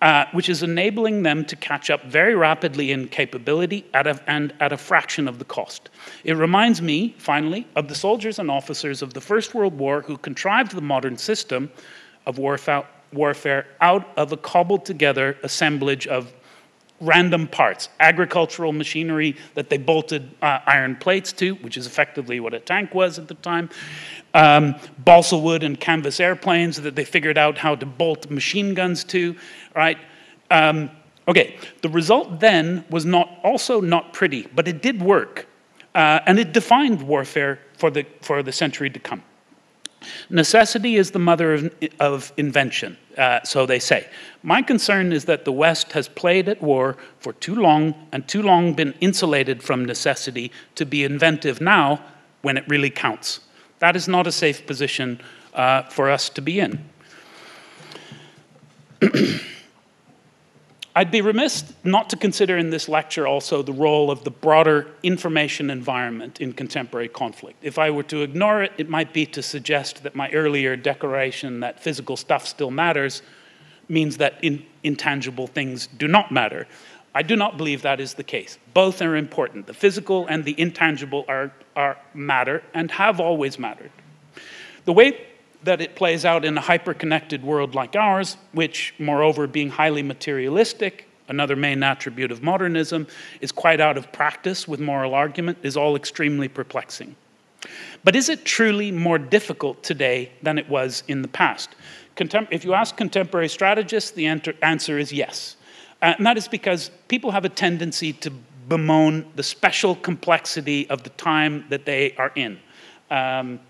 uh, which is enabling them to catch up very rapidly in capability at a, and at a fraction of the cost. It reminds me, finally, of the soldiers and officers of the First World War who contrived the modern system of warfare warfare out of a cobbled together assemblage of random parts, agricultural machinery that they bolted uh, iron plates to, which is effectively what a tank was at the time, um, balsa wood and canvas airplanes that they figured out how to bolt machine guns to, right? Um, okay, the result then was not also not pretty, but it did work, uh, and it defined warfare for the, for the century to come. Necessity is the mother of, of invention, uh, so they say. My concern is that the West has played at war for too long and too long been insulated from necessity to be inventive now when it really counts. That is not a safe position uh, for us to be in. I'd be remiss not to consider in this lecture also the role of the broader information environment in contemporary conflict. If I were to ignore it, it might be to suggest that my earlier declaration that physical stuff still matters means that in, intangible things do not matter. I do not believe that is the case. Both are important. The physical and the intangible are, are matter and have always mattered. The way that it plays out in a hyper-connected world like ours, which, moreover, being highly materialistic, another main attribute of modernism, is quite out of practice with moral argument, is all extremely perplexing. But is it truly more difficult today than it was in the past? Contem if you ask contemporary strategists, the answer is yes. Uh, and that is because people have a tendency to bemoan the special complexity of the time that they are in. Um,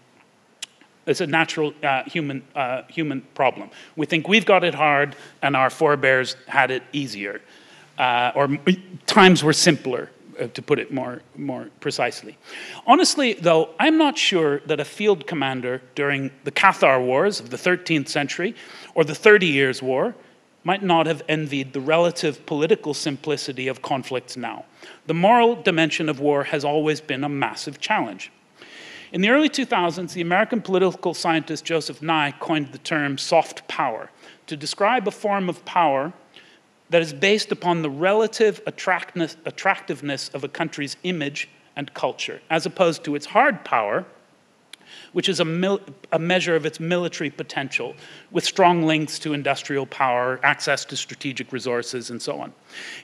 it's a natural uh, human, uh, human problem. We think we've got it hard and our forebears had it easier. Uh, or times were simpler, uh, to put it more, more precisely. Honestly, though, I'm not sure that a field commander during the Cathar Wars of the 13th century or the Thirty Years' War might not have envied the relative political simplicity of conflicts now. The moral dimension of war has always been a massive challenge. In the early 2000s, the American political scientist Joseph Nye coined the term soft power to describe a form of power that is based upon the relative attractiveness of a country's image and culture, as opposed to its hard power, which is a, a, measure of its military potential, with strong links to industrial power, access to strategic resources, and so on.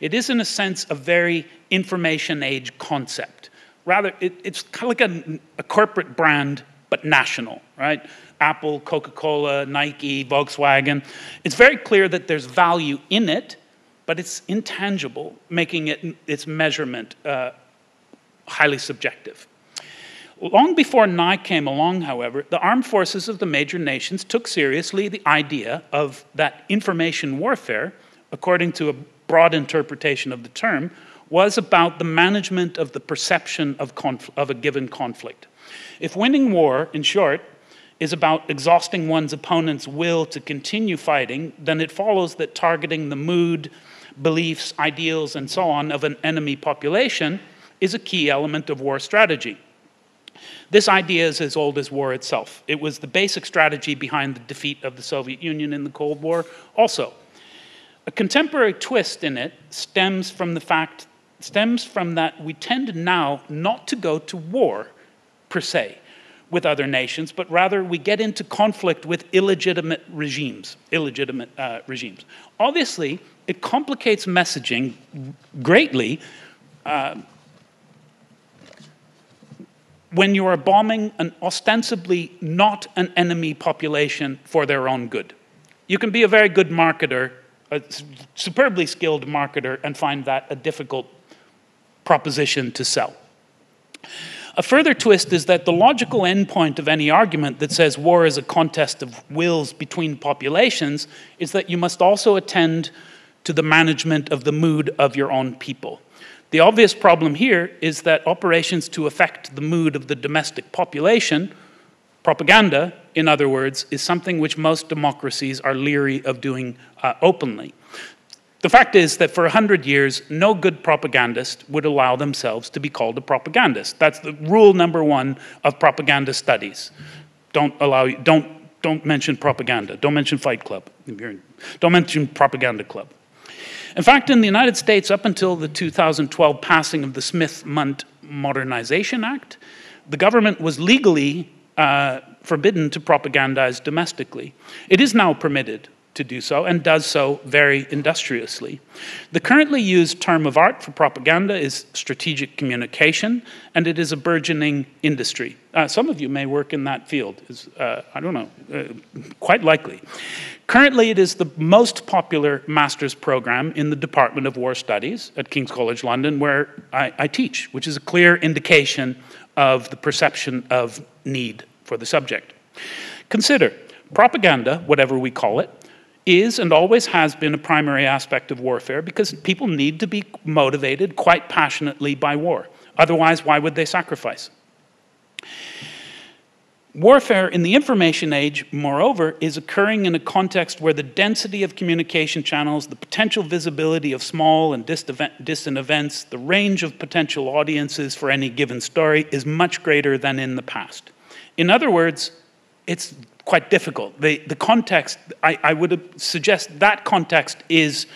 It is, in a sense, a very information age concept rather, it, it's kind of like a, a corporate brand, but national, right? Apple, Coca Cola, Nike, Volkswagen. It's very clear that there's value in it, but it's intangible, making it, its measurement uh, highly subjective. Long before Nye came along, however, the armed forces of the major nations took seriously the idea of that information warfare, according to a broad interpretation of the term, was about the management of the perception of, of a given conflict. If winning war, in short, is about exhausting one's opponent's will to continue fighting, then it follows that targeting the mood, beliefs, ideals, and so on of an enemy population is a key element of war strategy. This idea is as old as war itself. It was the basic strategy behind the defeat of the Soviet Union in the Cold War, also. A contemporary twist in it stems from the fact stems from that we tend now not to go to war per se. with other nations, but rather we get into conflict with illegitimate regimes, illegitimate uh, regimes. Obviously, it complicates messaging greatly uh, when you are bombing an ostensibly not an enemy population for their own good. You can be a very good marketer, a superbly skilled marketer, and find that a difficult proposition to sell. A further twist is that the logical endpoint of any argument that says war is a contest of wills between populations is that you must also attend to the management of the mood of your own people. The obvious problem here is that operations to affect the mood of the domestic population, propaganda, in other words, is something which most democracies are leery of doing uh, openly. The fact is that for 100 years, no good propagandist would allow themselves to be called a propagandist. That's the rule number one of propaganda studies. Don't allow, don't, don't mention propaganda. Don't mention Fight Club. Don't mention Propaganda Club. In fact, in the United States, up until the 2012 passing of the Smith-Mundt Modernization Act, the government was legally uh, forbidden to propagandize domestically. It is now permitted to do so and does so very industriously. The currently used term of art for propaganda is strategic communication, and it is a burgeoning industry. Uh, some of you may work in that field, is, uh, I don't know, uh, quite likely. Currently, it is the most popular master's program in the Department of War Studies at King's College London, where I, I teach, which is a clear indication of the perception of need for the subject. Consider propaganda, whatever we call it, is and always has been a primary aspect of warfare because people need to be motivated quite passionately by war. Otherwise, why would they sacrifice? Warfare in the information age, moreover, is occurring in a context where the density of communication channels, the potential visibility of small and distant events, the range of potential audiences for any given story is much greater than in the past. In other words, it's quite difficult. The, the context, I, I would suggest that context is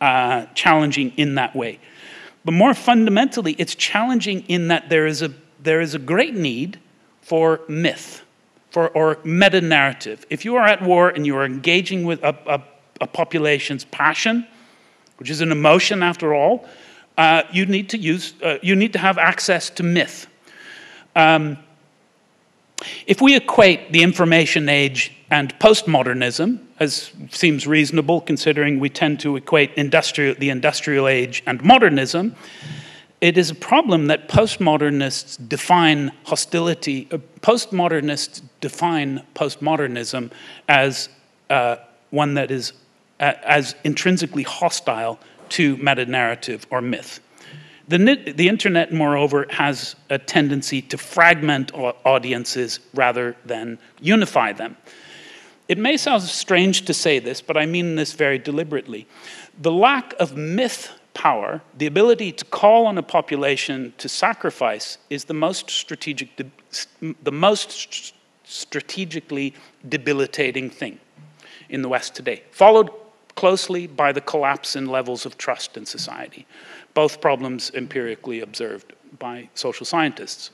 uh, challenging in that way. But more fundamentally, it's challenging in that there is a, there is a great need for myth, for, or meta narrative. If you are at war and you are engaging with a, a, a population's passion, which is an emotion after all, uh, you need to use, uh, you need to have access to myth. Um, if we equate the information age and postmodernism, as seems reasonable considering we tend to equate industrial, the industrial age and modernism, it is a problem that postmodernists define hostility, uh, postmodernists define postmodernism as uh, one that is uh, as intrinsically hostile to meta narrative or myth. The, the internet, moreover, has a tendency to fragment audiences rather than unify them. It may sound strange to say this, but I mean this very deliberately. The lack of myth power, the ability to call on a population to sacrifice, is the most, strategic, the most strategically debilitating thing in the West today, followed closely by the collapse in levels of trust in society both problems empirically observed by social scientists.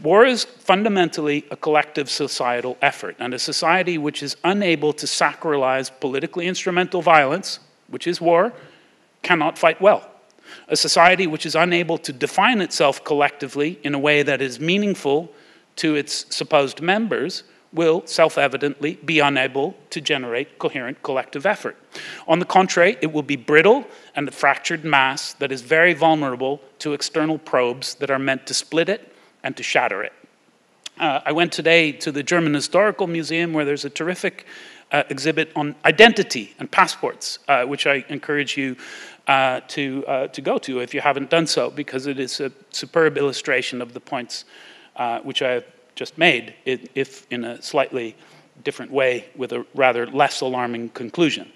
War is fundamentally a collective societal effort, and a society which is unable to sacralize politically instrumental violence, which is war, cannot fight well. A society which is unable to define itself collectively in a way that is meaningful to its supposed members will self-evidently be unable to generate coherent collective effort. On the contrary, it will be brittle and a fractured mass that is very vulnerable to external probes that are meant to split it and to shatter it. Uh, I went today to the German Historical Museum where there's a terrific uh, exhibit on identity and passports, uh, which I encourage you uh, to, uh, to go to if you haven't done so, because it is a superb illustration of the points uh, which I have just made, if in a slightly different way with a rather less alarming conclusion.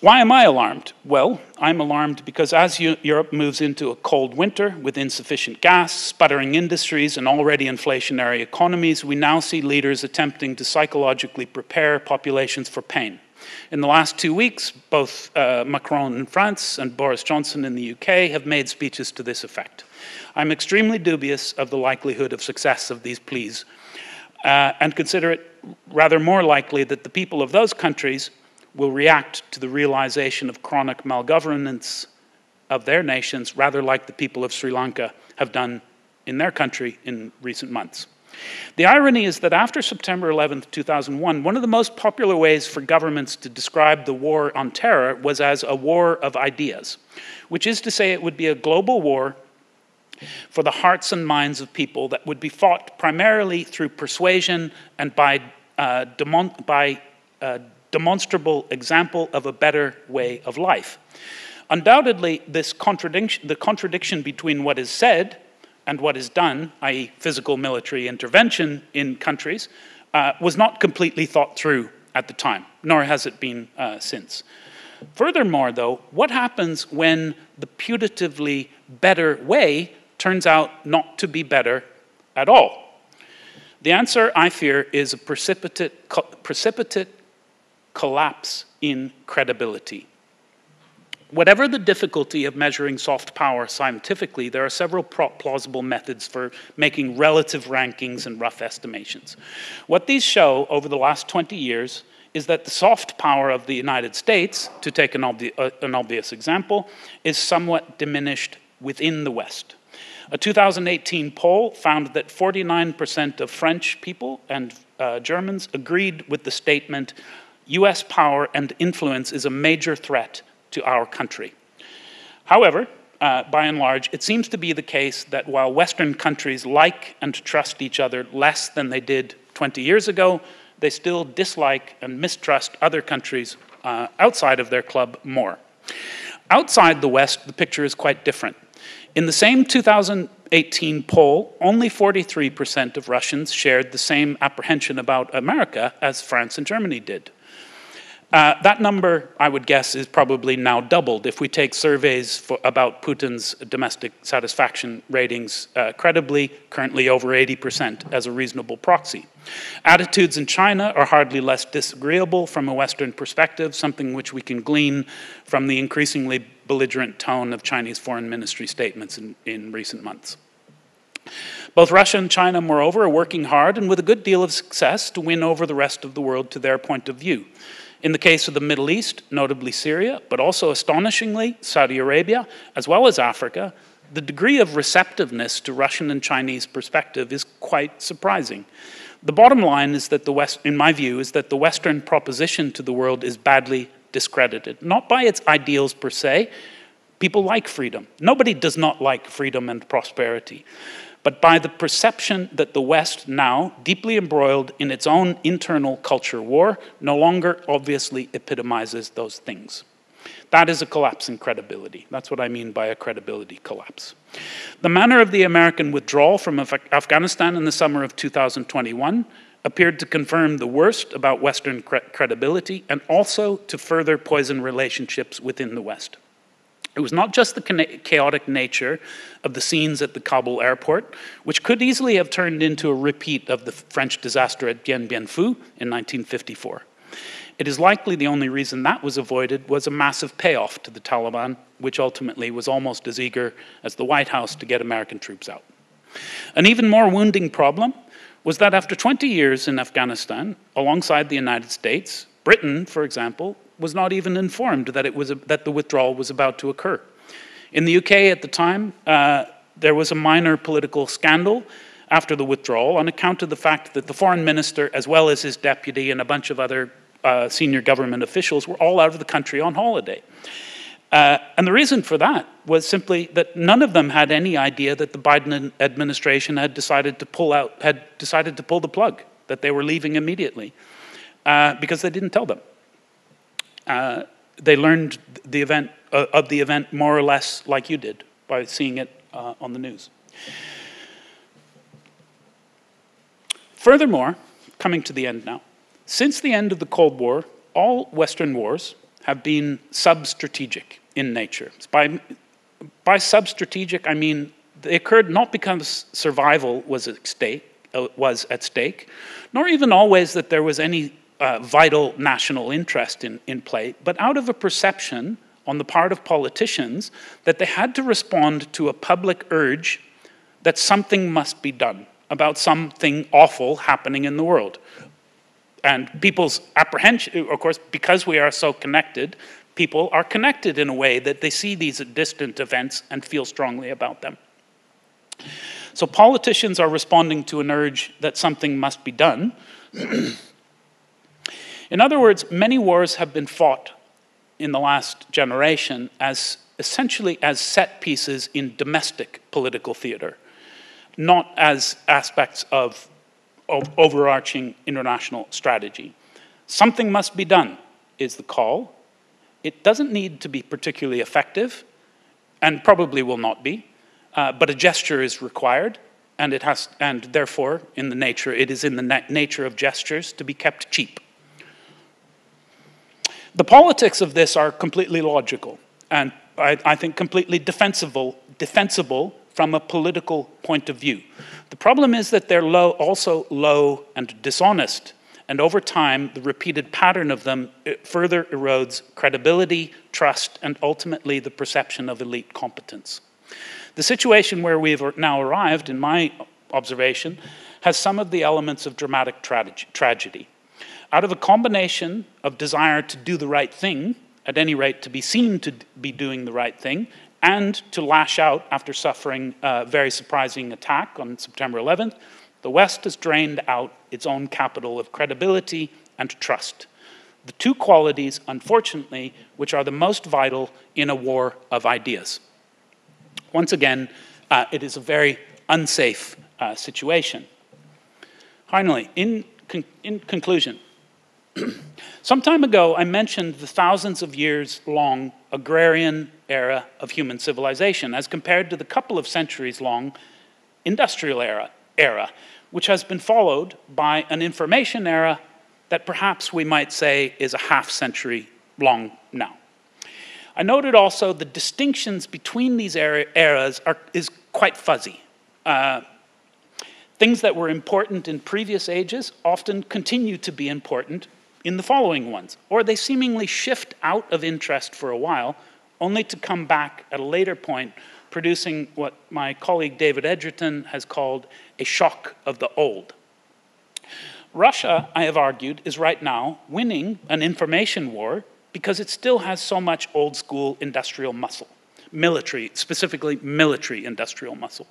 Why am I alarmed? Well, I'm alarmed because as Europe moves into a cold winter with insufficient gas, sputtering industries, and already inflationary economies, we now see leaders attempting to psychologically prepare populations for pain. In the last two weeks, both uh, Macron in France and Boris Johnson in the UK have made speeches to this effect. I'm extremely dubious of the likelihood of success of these pleas uh, and consider it rather more likely that the people of those countries will react to the realization of chronic malgovernance of their nations rather like the people of Sri Lanka have done in their country in recent months. The irony is that after September 11, 2001, one of the most popular ways for governments to describe the war on terror was as a war of ideas, which is to say, it would be a global war for the hearts and minds of people that would be fought primarily through persuasion and by, uh, demon by uh, demonstrable example of a better way of life. Undoubtedly, this contradiction, the contradiction between what is said and what is done, i.e., physical military intervention in countries, uh, was not completely thought through at the time, nor has it been uh, since. Furthermore, though, what happens when the putatively better way turns out not to be better at all? The answer, I fear, is a precipitate, co precipitate collapse in credibility. Whatever the difficulty of measuring soft power scientifically, there are several plausible methods for making relative rankings and rough estimations. What these show over the last 20 years is that the soft power of the United States, to take an, obvi uh, an obvious example, is somewhat diminished within the West. A 2018 poll found that 49% of French people and uh, Germans agreed with the statement US power and influence is a major threat to our country. However, uh, by and large, it seems to be the case that while Western countries like and trust each other less than they did 20 years ago, they still dislike and mistrust other countries uh, outside of their club more. Outside the West, the picture is quite different. In the same 2018 poll, only 43% of Russians shared the same apprehension about America as France and Germany did. Uh, that number, I would guess, is probably now doubled if we take surveys for, about Putin's domestic satisfaction ratings uh, credibly, currently over 80% as a reasonable proxy. Attitudes in China are hardly less disagreeable from a Western perspective, something which we can glean from the increasingly belligerent tone of Chinese foreign ministry statements in, in recent months. Both Russia and China, moreover, are working hard and with a good deal of success to win over the rest of the world to their point of view. In the case of the Middle East, notably Syria, but also astonishingly Saudi Arabia, as well as Africa, the degree of receptiveness to Russian and Chinese perspective is quite surprising. The bottom line is that the West, in my view, is that the Western proposition to the world is badly discredited, not by its ideals per se. People like freedom. Nobody does not like freedom and prosperity. But by the perception that the West, now deeply embroiled in its own internal culture war, no longer obviously epitomizes those things. That is a collapse in credibility. That's what I mean by a credibility collapse. The manner of the American withdrawal from Af Afghanistan in the summer of 2021 appeared to confirm the worst about Western cre credibility and also to further poison relationships within the West. It was not just the chaotic nature of the scenes at the Kabul airport, which could easily have turned into a repeat of the French disaster at Dien Bien Phu in 1954. It is likely the only reason that was avoided was a massive payoff to the Taliban, which ultimately was almost as eager as the White House to get American troops out. An even more wounding problem was that after 20 years in Afghanistan, alongside the United States, Britain, for example, was not even informed that, it was a, that the withdrawal was about to occur. In the UK at the time, uh, there was a minor political scandal after the withdrawal on account of the fact that the foreign minister, as well as his deputy and a bunch of other uh, senior government officials were all out of the country on holiday. Uh, and the reason for that was simply that none of them had any idea that the Biden administration had decided to pull out, had decided to pull the plug, that they were leaving immediately, uh, because they didn't tell them. Uh, they learned the event uh, of the event more or less like you did by seeing it uh, on the news. Furthermore, coming to the end now, since the end of the Cold War, all Western wars have been sub-strategic in nature. By, by sub-strategic, I mean they occurred not because survival was at stake, uh, was at stake, nor even always that there was any uh, vital national interest in, in play, but out of a perception on the part of politicians that they had to respond to a public urge that something must be done about something awful happening in the world. And people's apprehension, of course, because we are so connected, people are connected in a way that they see these distant events and feel strongly about them. So politicians are responding to an urge that something must be done. in other words, many wars have been fought in the last generation as essentially as set pieces in domestic political theater, not as aspects of, of overarching international strategy. Something must be done is the call. It doesn't need to be particularly effective, and probably will not be, uh, but a gesture is required, and it has, and therefore, in the nature, it is in the na nature of gestures to be kept cheap. The politics of this are completely logical and I, I think completely defensible, defensible from a political point of view. The problem is that they're low, also low and dishonest, and over time, the repeated pattern of them eh, further erodes credibility, trust, and ultimately the perception of elite competence. The situation where we've now arrived, in my observation, has some of the elements of dramatic tra tragedy out of a combination of desire to do the right thing, at any rate to be seen to be doing the right thing, and to lash out after suffering a very surprising attack on September 11th, the West has drained out its own capital of credibility and trust. The two qualities, unfortunately, which are the most vital in a war of ideas. Once again, uh, it is a very unsafe uh, situation. Finally, in, con in conclusion, some time ago, I mentioned the thousands of years long agrarian era of human civilization as compared to the couple of centuries long industrial era, era, which has been followed by an information era that perhaps we might say is a half century long now. I noted also the distinctions between these eras are, is quite fuzzy. Uh, things that were important in previous ages often continue to be important in the following ones, or they seemingly shift out of interest for a while, only to come back at a later point, producing what my colleague David Edgerton has called a shock of the old. Russia, I have argued, is right now winning an information war because it still has so much old school industrial muscle, military, specifically military industrial muscle.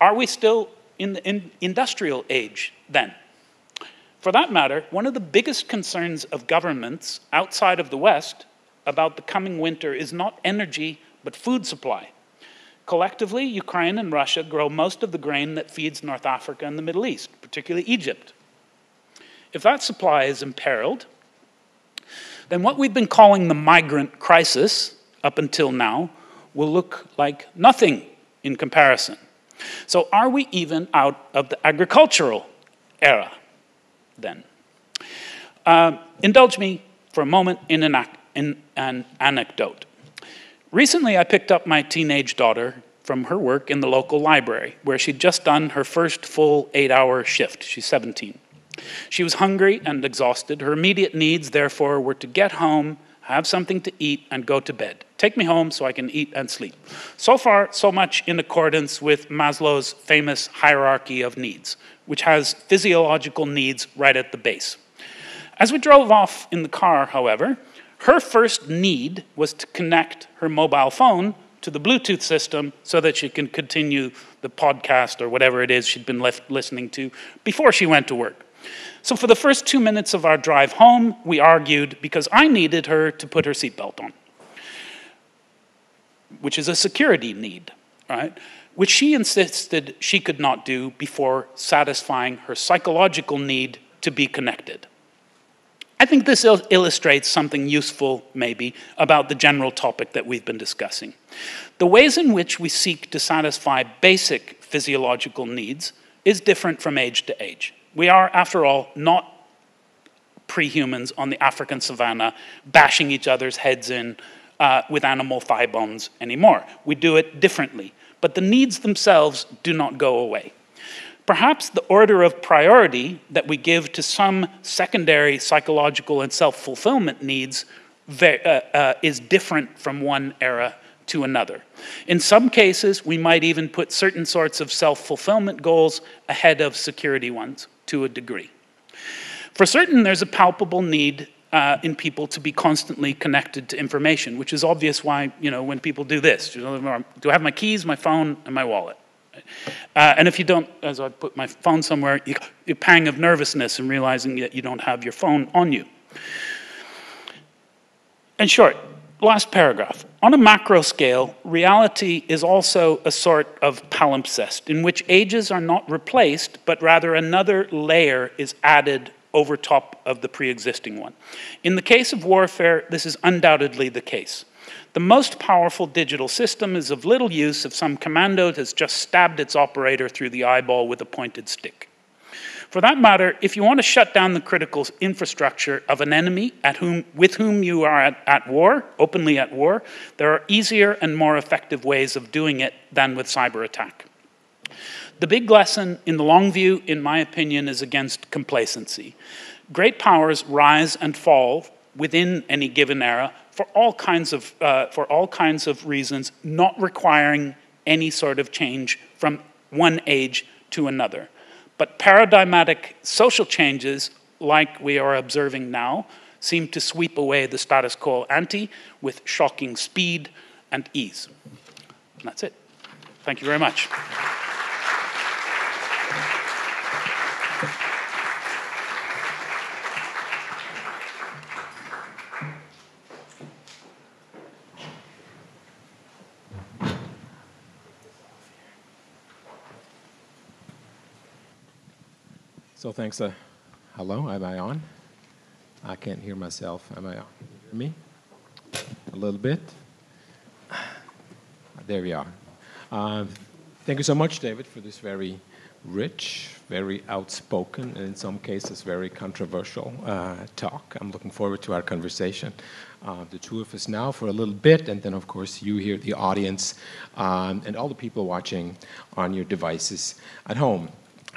Are we still in the in industrial age then? For that matter, one of the biggest concerns of governments outside of the West about the coming winter is not energy, but food supply. Collectively, Ukraine and Russia grow most of the grain that feeds North Africa and the Middle East, particularly Egypt. If that supply is imperiled, then what we've been calling the migrant crisis up until now will look like nothing in comparison. So, are we even out of the agricultural era? Then. Uh, indulge me for a moment in an, in an anecdote. Recently, I picked up my teenage daughter from her work in the local library, where she'd just done her first full eight hour shift. She's 17. She was hungry and exhausted. Her immediate needs, therefore, were to get home, have something to eat, and go to bed. Take me home so I can eat and sleep. So far, so much in accordance with Maslow's famous hierarchy of needs which has physiological needs right at the base. As we drove off in the car, however, her first need was to connect her mobile phone to the Bluetooth system so that she can continue the podcast or whatever it is she'd been left listening to before she went to work. So, for the first two minutes of our drive home, we argued because I needed her to put her seatbelt on, which is a security need, right? Which she insisted she could not do before satisfying her psychological need to be connected. I think this il illustrates something useful, maybe, about the general topic that we've been discussing. The ways in which we seek to satisfy basic physiological needs is different from age to age. We are, after all, not pre-humans on the African savannah bashing each other's heads in uh, with animal thigh bones anymore. We do it differently but the needs themselves do not go away. Perhaps the order of priority that we give to some secondary psychological and self fulfillment needs uh, is different from one era to another. In some cases, we might even put certain sorts of self-fulfillment goals ahead of security ones to a degree. For certain, there's a palpable need uh, in people to be constantly connected to information, which is obvious why, you know, when people do this, do I have my keys, my phone, and my wallet? Uh, and if you don't, as I put my phone somewhere, you, a pang of nervousness and realizing that you don't have your phone on you. In short, last paragraph. On a macro scale, reality is also a sort of palimpsest in which ages are not replaced, but rather another layer is added over top of the pre-existing one. In the case of warfare, this is undoubtedly the case. The most powerful digital system is of little use if some commando has just stabbed its operator through the eyeball with a pointed stick. For that matter, if you want to shut down the critical infrastructure of an enemy whom, with whom you are at, at war, openly at war, there are easier and more effective ways of doing it than with cyber attack. The big lesson in the long view, in my opinion, is against complacency. Great powers rise and fall within any given era for all kinds of, uh, for all kinds of reasons, not requiring any sort of change from one age to another. But paradigmatic social changes, like we are observing now, seem to sweep away the status quo ante with shocking speed and ease. And that's it. Thank you very much. So thanks. Uh, hello, am I on? I can't hear myself. Am I on? hear me? A little bit. There we are. Uh, thank you so much, David, for this very rich, very outspoken, and in some cases very controversial uh, talk. I'm looking forward to our conversation. Uh, the two of us now for a little bit, and then, of course, you here, the audience, um, and all the people watching on your devices at home.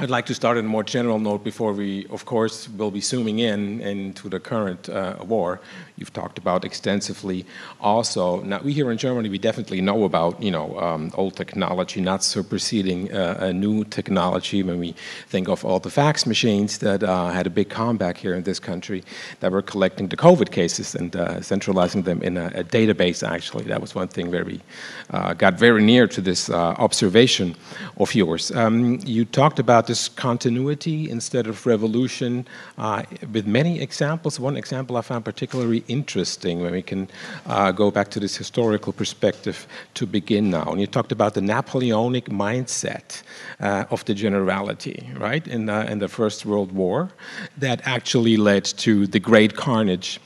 I'd like to start on a more general note before we, of course, will be zooming in into the current uh, war. You've talked about extensively. Also, now we here in Germany, we definitely know about you know um, old technology not superseding uh, a new technology. When we think of all the fax machines that uh, had a big comeback here in this country, that were collecting the COVID cases and uh, centralizing them in a, a, database. Actually, that was one thing where we uh, got very near to this uh, observation of yours. Um, you talked about this continuity instead of revolution uh, with many examples. One example I found particularly interesting when we can uh, go back to this historical perspective to begin now. And you talked about the Napoleonic mindset uh, of the generality, right, in, in the First World War that actually led to the great carnage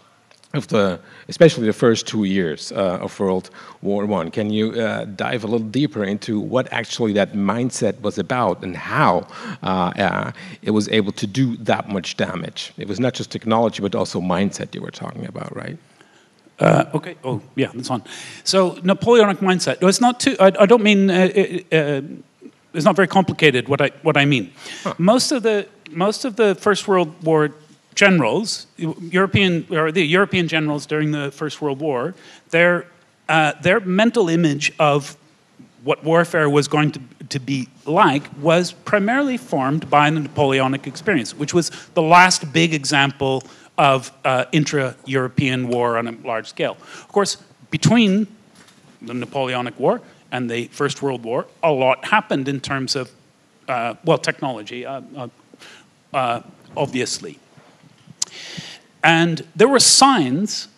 of the, especially the first two years uh, of World War One. Can you uh, dive a little deeper into what actually that mindset was about and how uh, uh, it was able to do that much damage? It was not just technology, but also mindset you were talking about, right? Uh, okay. Oh, yeah, that's on. So Napoleonic mindset. it's not too. I, I don't mean. Uh, it's not very complicated. What I what I mean. Huh. Most of the most of the First World War generals, European or the European generals during the First World War, their uh, their mental image of what warfare was going to, to be like was primarily formed by the Napoleonic experience, which was the last big example of uh, intra-European war on a large scale. Of course, between the Napoleonic War and the First World War, a lot happened in terms of, uh, well, technology, uh, uh, uh obviously. And there were signs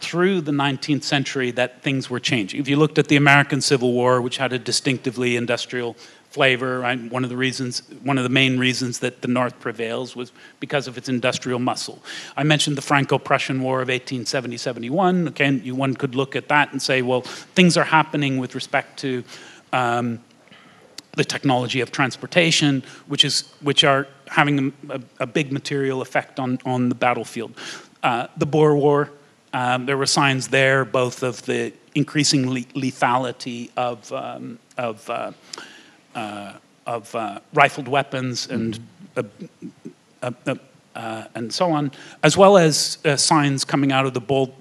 through the 19th century that things were changing. If you looked at the American Civil War, which had a distinctively industrial flavor, right? one of the reasons, one of the main reasons that the North prevails was because of its industrial muscle. I mentioned the Franco-Prussian War of 1870-71. Again, you, one could look at that and say, well, things are happening with respect to um, the technology of transportation, which, is, which are having a, a big material effect on, on the battlefield. Uh, the Boer War, um, there were signs there both of the increasing le lethality of, um, of, uh, uh, of uh, rifled weapons and, uh, uh, and so on, as well as signs coming out of the Bold,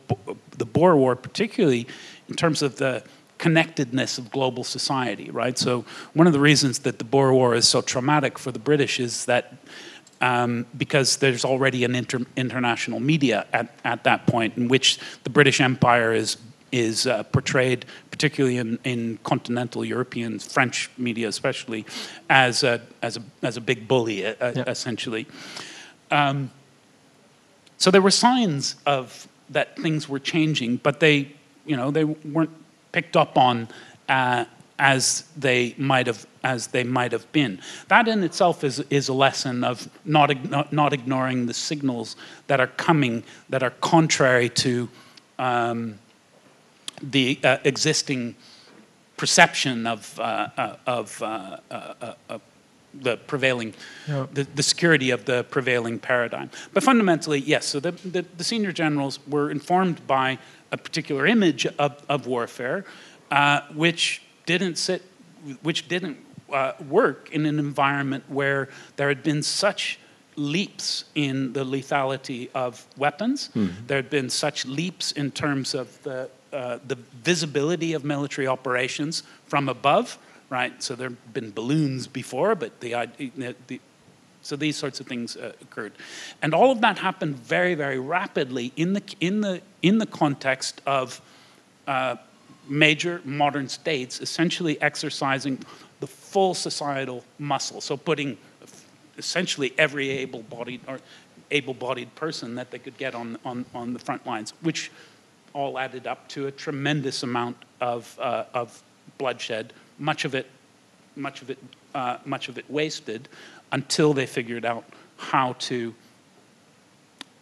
the Boer War, particularly in terms of the connectedness of global society, right? So one of the reasons that the Boer War is so traumatic for the British is that um, because there's already an inter international media at, at that point in which the British Empire is is uh, portrayed, particularly in, in continental European, French media especially, as a, as a, as a big bully, uh, yeah. essentially. Um, so there were signs of that things were changing, but they, you know, they weren't picked up on uh, as they might have as they might have been. That in itself is, is a lesson of not, not, ignoring the signals that are coming that are contrary to um, the uh, existing perception of, uh, uh of uh, uh, the prevailing, yeah. the, the security of the prevailing paradigm. But fundamentally, yes, so the, the, the senior generals were informed by a particular image of, of warfare, which didn't sit, which didn't uh, work in an environment where there had been such leaps in the lethality of weapons. Mm-hmm. There had been such leaps in terms of the, uh, the visibility of military operations from above, right? So there have been balloons before, but the, the, the so these sorts of things uh, occurred, and all of that happened very, very rapidly in the in the in the context of uh, major modern states essentially exercising the full societal muscle. So putting essentially every able-bodied or able-bodied person that they could get on, on, on the front lines, which all added up to a tremendous amount of, uh, of bloodshed, much of it, much of it, uh, much of it wasted, until they figured out how to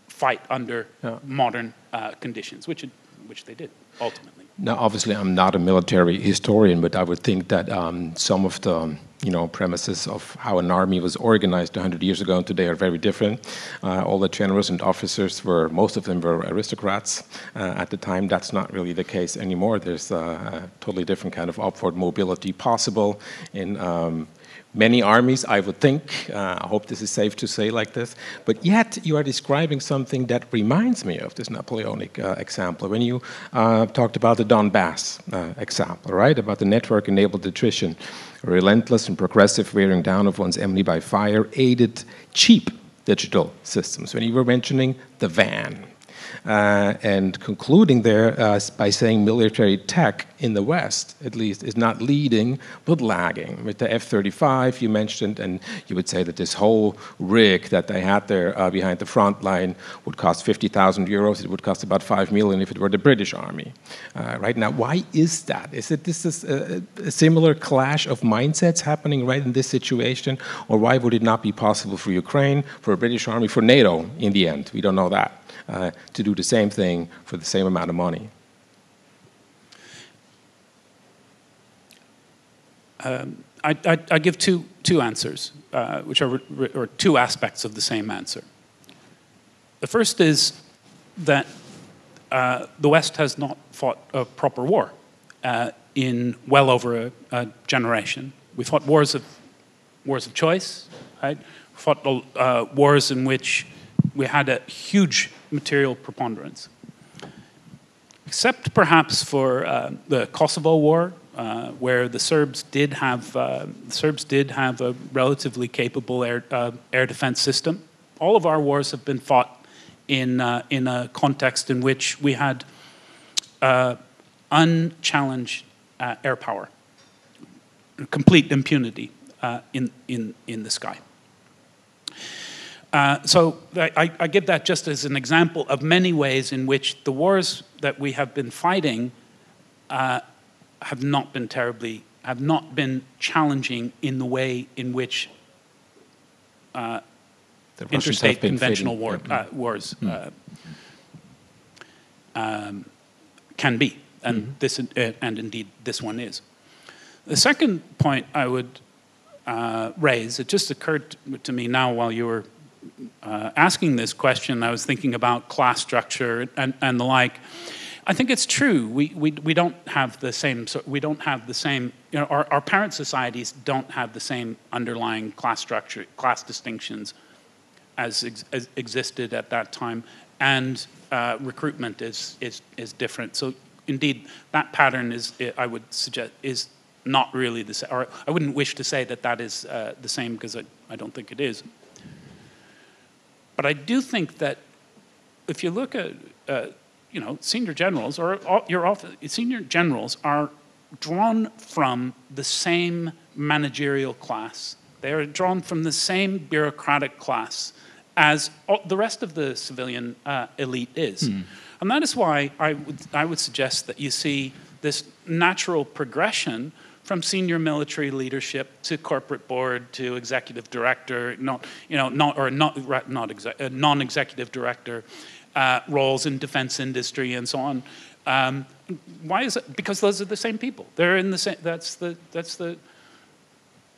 fight under yeah. modern uh, conditions, which, it, which they did ultimately. Now, obviously, I'm not a military historian, but I would think that um, some of the you know premises of how an army was organized 100 years ago and today are very different. Uh, all the generals and officers were most of them were aristocrats uh, at the time. That's not really the case anymore. There's a, a totally different kind of upward mobility possible in um, many armies, I would think. Uh, I hope this is safe to say like this. But yet, you are describing something that reminds me of this Napoleonic uh, example. When you uh, talked about the Donbass uh, example, right? About the network enabled attrition, relentless and progressive wearing down of one's enemy by fire, aided cheap digital systems. When you were mentioning the van, and concluding there uh, by saying military tech in the West, at least, is not leading but lagging. With the F 35 you mentioned, and you would say that this whole rig that they had there uh, behind the front line would cost 50,000 euros. It would cost about 5 million if it were the British Army. Uh, right now, why is that? Is it this is a, a similar clash of mindsets happening right in this situation? Or why would it not be possible for Ukraine, for a British Army, for NATO in the end? We don't know that. Uh, to do the same thing for the same amount of money? Um, I, I, I, give two, two answers, uh, which are or two aspects of the same answer. The first is that uh, the West has not fought a proper war uh, in well over a, a, generation. We fought wars of wars of choice, right? We fought uh, wars in which we had a huge material preponderance. Except perhaps for uh, the Kosovo War, uh, where the Serbs did have uh, the Serbs did have a relatively capable air, uh, air defense system. All of our wars have been fought in uh, in a context in which we had unchallenged air power, complete impunity in in in the sky. Uh, so I, I, give that just as an example of many ways in which the wars that we have been fighting uh, have not been terribly, have not been challenging in the way in which uh, interstate conventional war, uh, wars mm. um, can be, and mm-hmm. this, and indeed this one is. The second point I would raise, it just occurred to me now while you were uh, asking this question, I was thinking about class structure and, and the like. I think it's true. We, we, we don't have the same, we don't have the same, you know, our, our parent societies don't have the same underlying class structure, class distinctions as, ex, as existed at that time. And uh, recruitment is, is, is different. So indeed, that pattern is, I would suggest, is not really the same, or I wouldn't wish to say that that is uh, the same because I, I don't think it is. But I do think that if you look at, uh, you know, senior generals or your office, senior generals are drawn from the same managerial class. They are drawn from the same bureaucratic class as all, the rest of the civilian uh, elite is. Mm. And that is why I would, I would suggest that you see this natural progression from senior military leadership to corporate board to executive director, not, you know, not, or not, not exec, uh, non-executive director uh, roles in defense industry and so on. Um, why is it? Because those are the same people. They're in the same, that's the, that's the,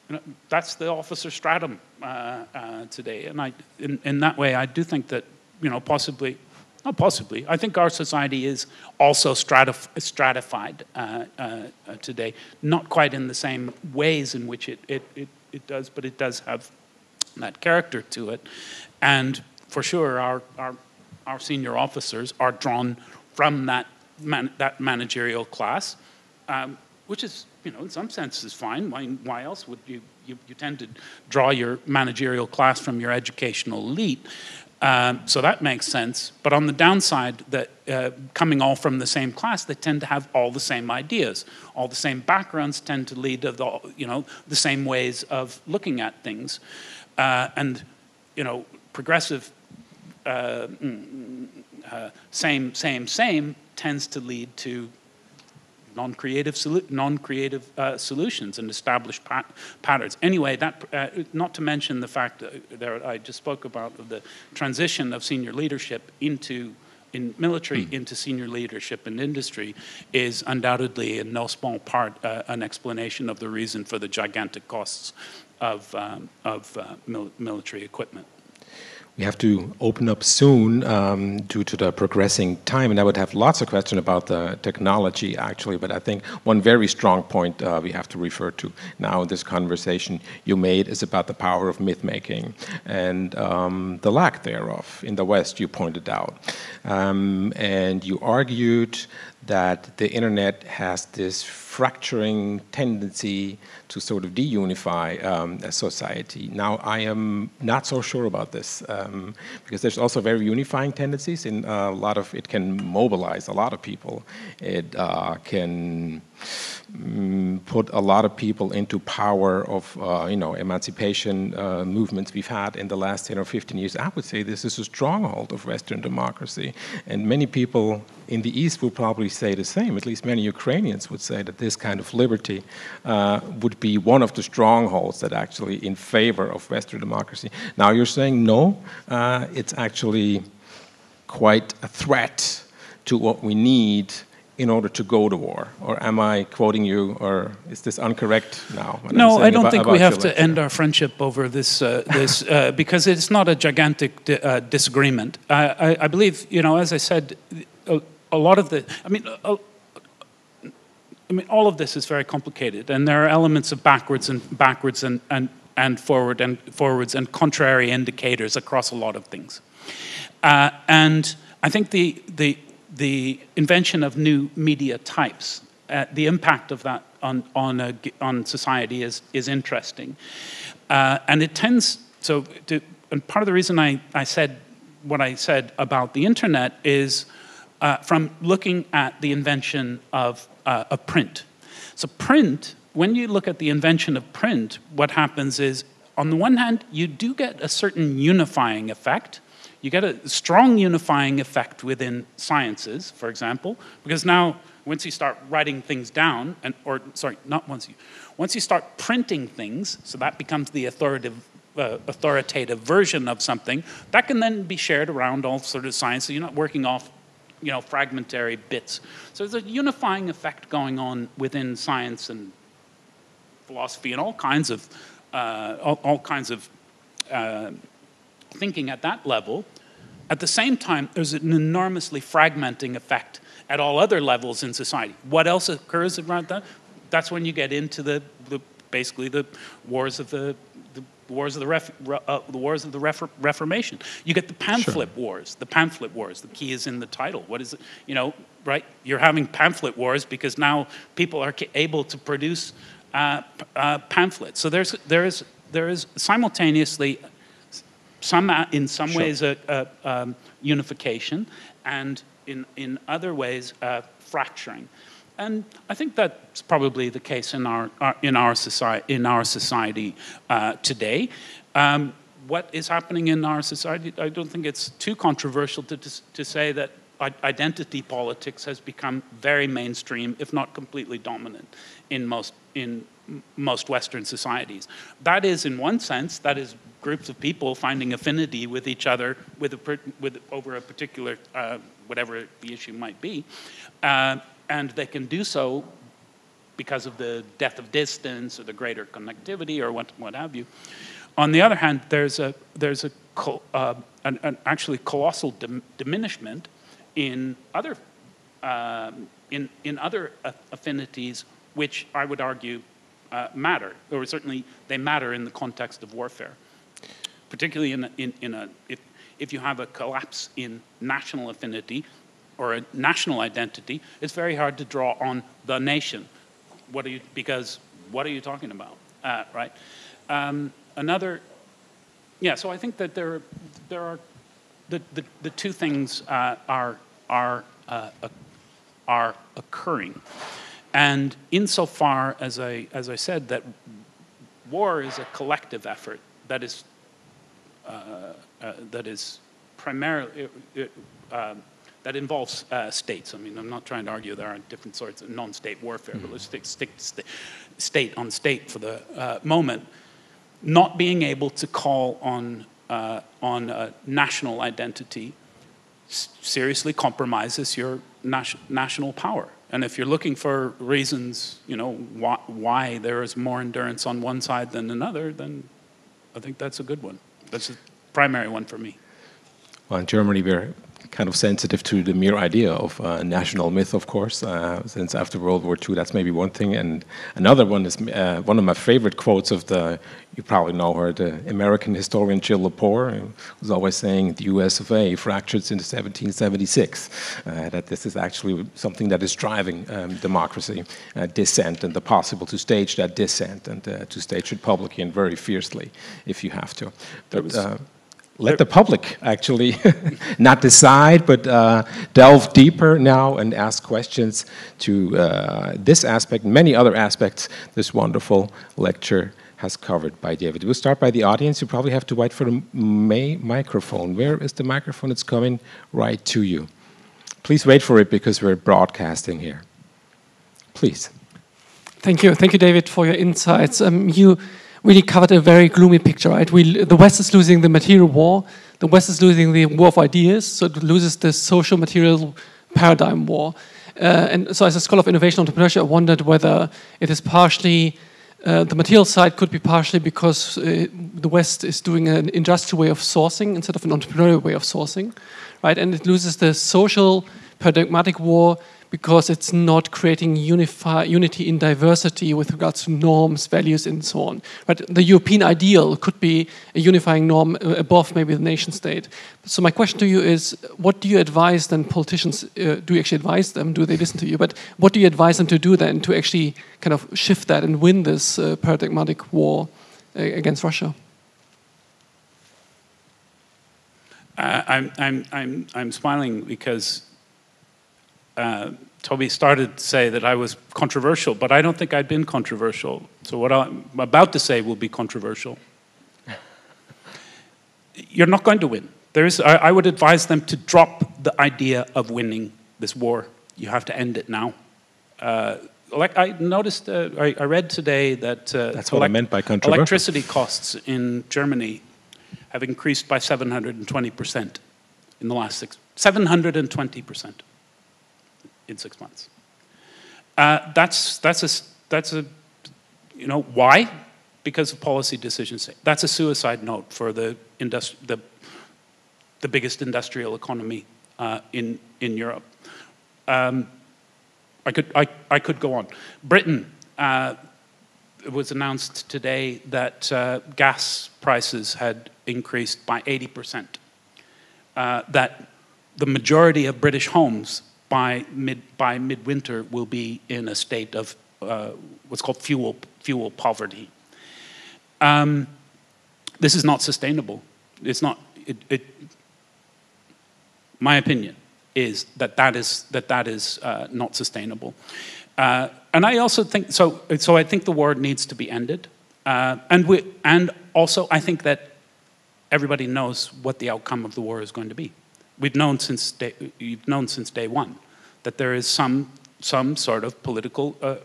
you know, that's the officer stratum uh, uh, today. And I, in, in that way, I do think that, you know, possibly, not possibly, I think our society is also stratif stratified uh, uh, today, not quite in the same ways in which it, it, it, it does, but it does have that character to it. And for sure, our, our, our senior officers are drawn from that, man, that managerial class, um, which is you know, in some sense is fine. Why, why else would you, you, you tend to draw your managerial class from your educational elite? Um, so that makes sense. But on the downside, that uh, coming all from the same class, they tend to have all the same ideas. All the same backgrounds tend to lead to the, you know, the same ways of looking at things. Uh, and, you know, progressive uh, mm, uh, same, same, same tends to lead to non-creative solu non-creative uh, solutions and established pat patterns. Anyway, that uh, not to mention the fact that there, I just spoke about the transition of senior leadership into in military mm. into senior leadership in industry is undoubtedly in no small part uh, an explanation of the reason for the gigantic costs of, um, of uh, mil military equipment we have to open up soon um, due to the progressing time, and I would have lots of questions about the technology actually, but I think one very strong point uh, we have to refer to now in this conversation you made is about the power of myth making and um, the lack thereof in the West, you pointed out. Um, and you argued that the internet has this fracturing tendency to sort of deunify um, a society. Now, I am not so sure about this um, because there's also very unifying tendencies in a lot of, it can mobilize a lot of people. It uh, can Mm, put a lot of people into power of, uh, you know, emancipation uh, movements we've had in the last 10 or 15 years. I would say this is a stronghold of Western democracy. And many people in the East will probably say the same. At least many Ukrainians would say that this kind of liberty uh, would be one of the strongholds that actually in favor of Western democracy. Now you're saying no, uh, it's actually quite a threat to what we need in order to go to war? Or am I quoting you, or is this incorrect now? No, I don't about, think about we have to end our friendship over this, uh, this uh, because it's not a gigantic di uh, disagreement. I, I, I, believe, you know, as I said, a, a lot of the, I mean, a, I mean, all of this is very complicated, and there are elements of backwards and backwards and, and, and forward and forwards and contrary indicators across a lot of things. Uh, and I think the, the the invention of new media types, uh, the impact of that on, on, a, on society is, is interesting. Uh, and it tends, so, to, and part of the reason I, I said what I said about the internet is uh, from looking at the invention of, uh, print. So, print, when you look at the invention of print, what happens is, on the one hand, you do get a certain unifying effect you get a strong unifying effect within sciences, for example, because now once you start writing things down, and or sorry, not once you, once you start printing things, so that becomes the authoritative uh, authoritative version of something, that can then be shared around all sort of science. So you're not working off, you know, fragmentary bits. So there's a unifying effect going on within science and philosophy and all kinds of uh, all, all, kinds of uh, thinking at that level. At the same time, there's an enormously fragmenting effect at all other levels in society. What else occurs around that? That's when you get into the, the basically the wars of the, the, wars of the, ref, uh, the wars of the Ref Reformation. You get the pamphlet sure. wars. The pamphlet wars. The key is in the title. What is it? You know, right? You're having pamphlet wars because now people are able to produce uh, uh, pamphlets. So there's there is there is simultaneously some uh, in some sure. ways a, a um, unification and in in other ways fracturing. And I think that's probably the case in our, our in our society in our society uh, today. Um, what is happening in our society? I don't think it's too controversial to, to, to say that identity politics has become very mainstream, if not completely dominant, in most in most Western societies. That is, in one sense, that is groups of people finding affinity with each other with, a, with over a particular uh, whatever the issue might be. Uh, and they can do so because of the death of distance or the greater connectivity or what, what have you. On the other hand, there's a, there's a uh, an, an, actually colossal dim diminishment in other, um, in, in other affinities, which I would argue uh, matter, or certainly they matter in the context of warfare. Particularly in, in, in a, if, if you have a collapse in national affinity, or a national identity, it's very hard to draw on the nation. What are you, because what are you talking about, uh, right? Um, another, yeah, so I think that there, there are, the, the, the two things uh, are, are, uh, are occurring. And insofar as I, as I said, that war is a collective effort that is, uh, uh, that is primarily, uh, that involves uh, states. I mean, I'm not trying to argue there aren't different sorts of non-state warfare, mm-hmm. but let's stick, stick st- state on state for the uh, moment. Not being able to call on uh, on national identity seriously compromises your nas- national power. And if you're looking for reasons, you know, why, why there is more endurance on one side than another, then I think that's a good one. That's the primary one for me. Well, in Germany, we're kind of sensitive to the mere idea of uh, national myth, of course, uh, since after World War II, that's maybe one thing. And another one is uh, one of my favorite quotes of the, you probably know her, the American historian Jill Lepore, who was always saying the US of A fractured since 1776, uh, that this is actually something that is driving um, democracy, uh, dissent, and the possible to stage that dissent and uh, to stage it publicly and very fiercely if you have to. But, let the public actually not decide, but uh, delve deeper now and ask questions to uh, this aspect, many other aspects this wonderful lecture has covered by David. We'll start by the audience. You probably have to wait for the May microphone. Where is the microphone? It's coming right to you. Please wait for it because we're broadcasting here. Please. Thank you. Thank you, David, for your insights. Um, you really covered a very gloomy picture, right? We, the West is losing the material war, the West is losing the war of ideas, so it loses the social material paradigm war. Uh, and so, as a scholar of innovation entrepreneurship, I wondered whether it is partially uh, the material side could be partially because uh, the West is doing an industrial way of sourcing instead of an entrepreneurial way of sourcing, right? And it loses the social paradigmatic war because it's not creating unify, unity in diversity with regards to norms, values, and so on. But the European ideal could be a unifying norm uh, above maybe the nation state. So my question to you is, what do you advise then politicians? Uh, do you actually advise them? Do they listen to you? But what do you advise them to do then to actually kind of shift that and win this uh, paradigmatic war uh, against Russia? Uh, I'm, I'm, I'm, I'm smiling because uh, Toby started to say that I was controversial, but I don't think I'd been controversial. So what I'm about to say will be controversial. You're not going to win. There is, I, I, would advise them to drop the idea of winning this war. You have to end it now. Uh, like I noticed, uh, I, I, read today that uh, that's what I meant by controversial. Electricity costs in Germany have increased by 720 percent in the last six. 720 percent in six months. Uh, that's, that's, a, that's a, you know, why? Because of policy decisions. That's a suicide note for the, the, the biggest industrial economy uh, in, in Europe. Um, I, could, I, I could go on. Britain, uh, it was announced today that uh, gas prices had increased by 80%. Uh, that the majority of British homes by mid by midwinter will be in a state of uh, what's called fuel fuel poverty. Um, this is not sustainable. It's not. It, it, my opinion is that that is that that is uh, not sustainable. Uh, and I also think so. So I think the war needs to be ended, uh, and we, and also I think that everybody knows what the outcome of the war is going to be. We've known since day, you've known since day one that there is some some sort of political uh,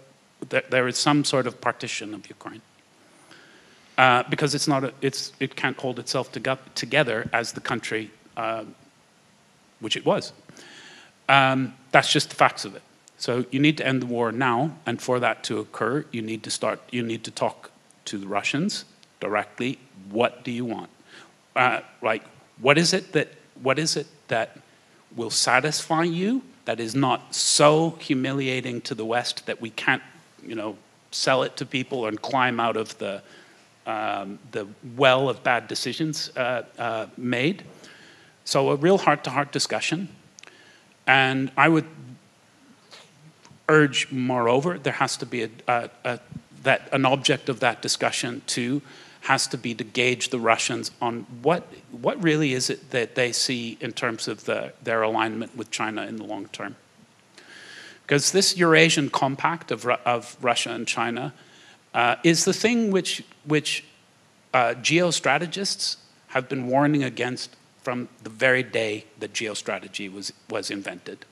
that there is some sort of partition of Ukraine. Uh, because it's not a, it's, it can't hold itself to together as the country uh, which it was. Um, that's just the facts of it. So you need to end the war now, and for that to occur, you need to start. You need to talk to the Russians directly. What do you want? Uh, like, what is it that what is it that will satisfy you? That is not so humiliating to the West that we can't, you know, sell it to people and climb out of the um, the well of bad decisions uh, uh, made. So a real heart-to-heart discussion, and I would urge, moreover, there has to be a, a, a, that an object of that discussion too has to be to gauge the Russians on what what really is it that they see in terms of the, their alignment with China in the long term. Because this Eurasian compact of, of Russia and China uh, is the thing which, which uh, geostrategists have been warning against from the very day that geostrategy was, was invented.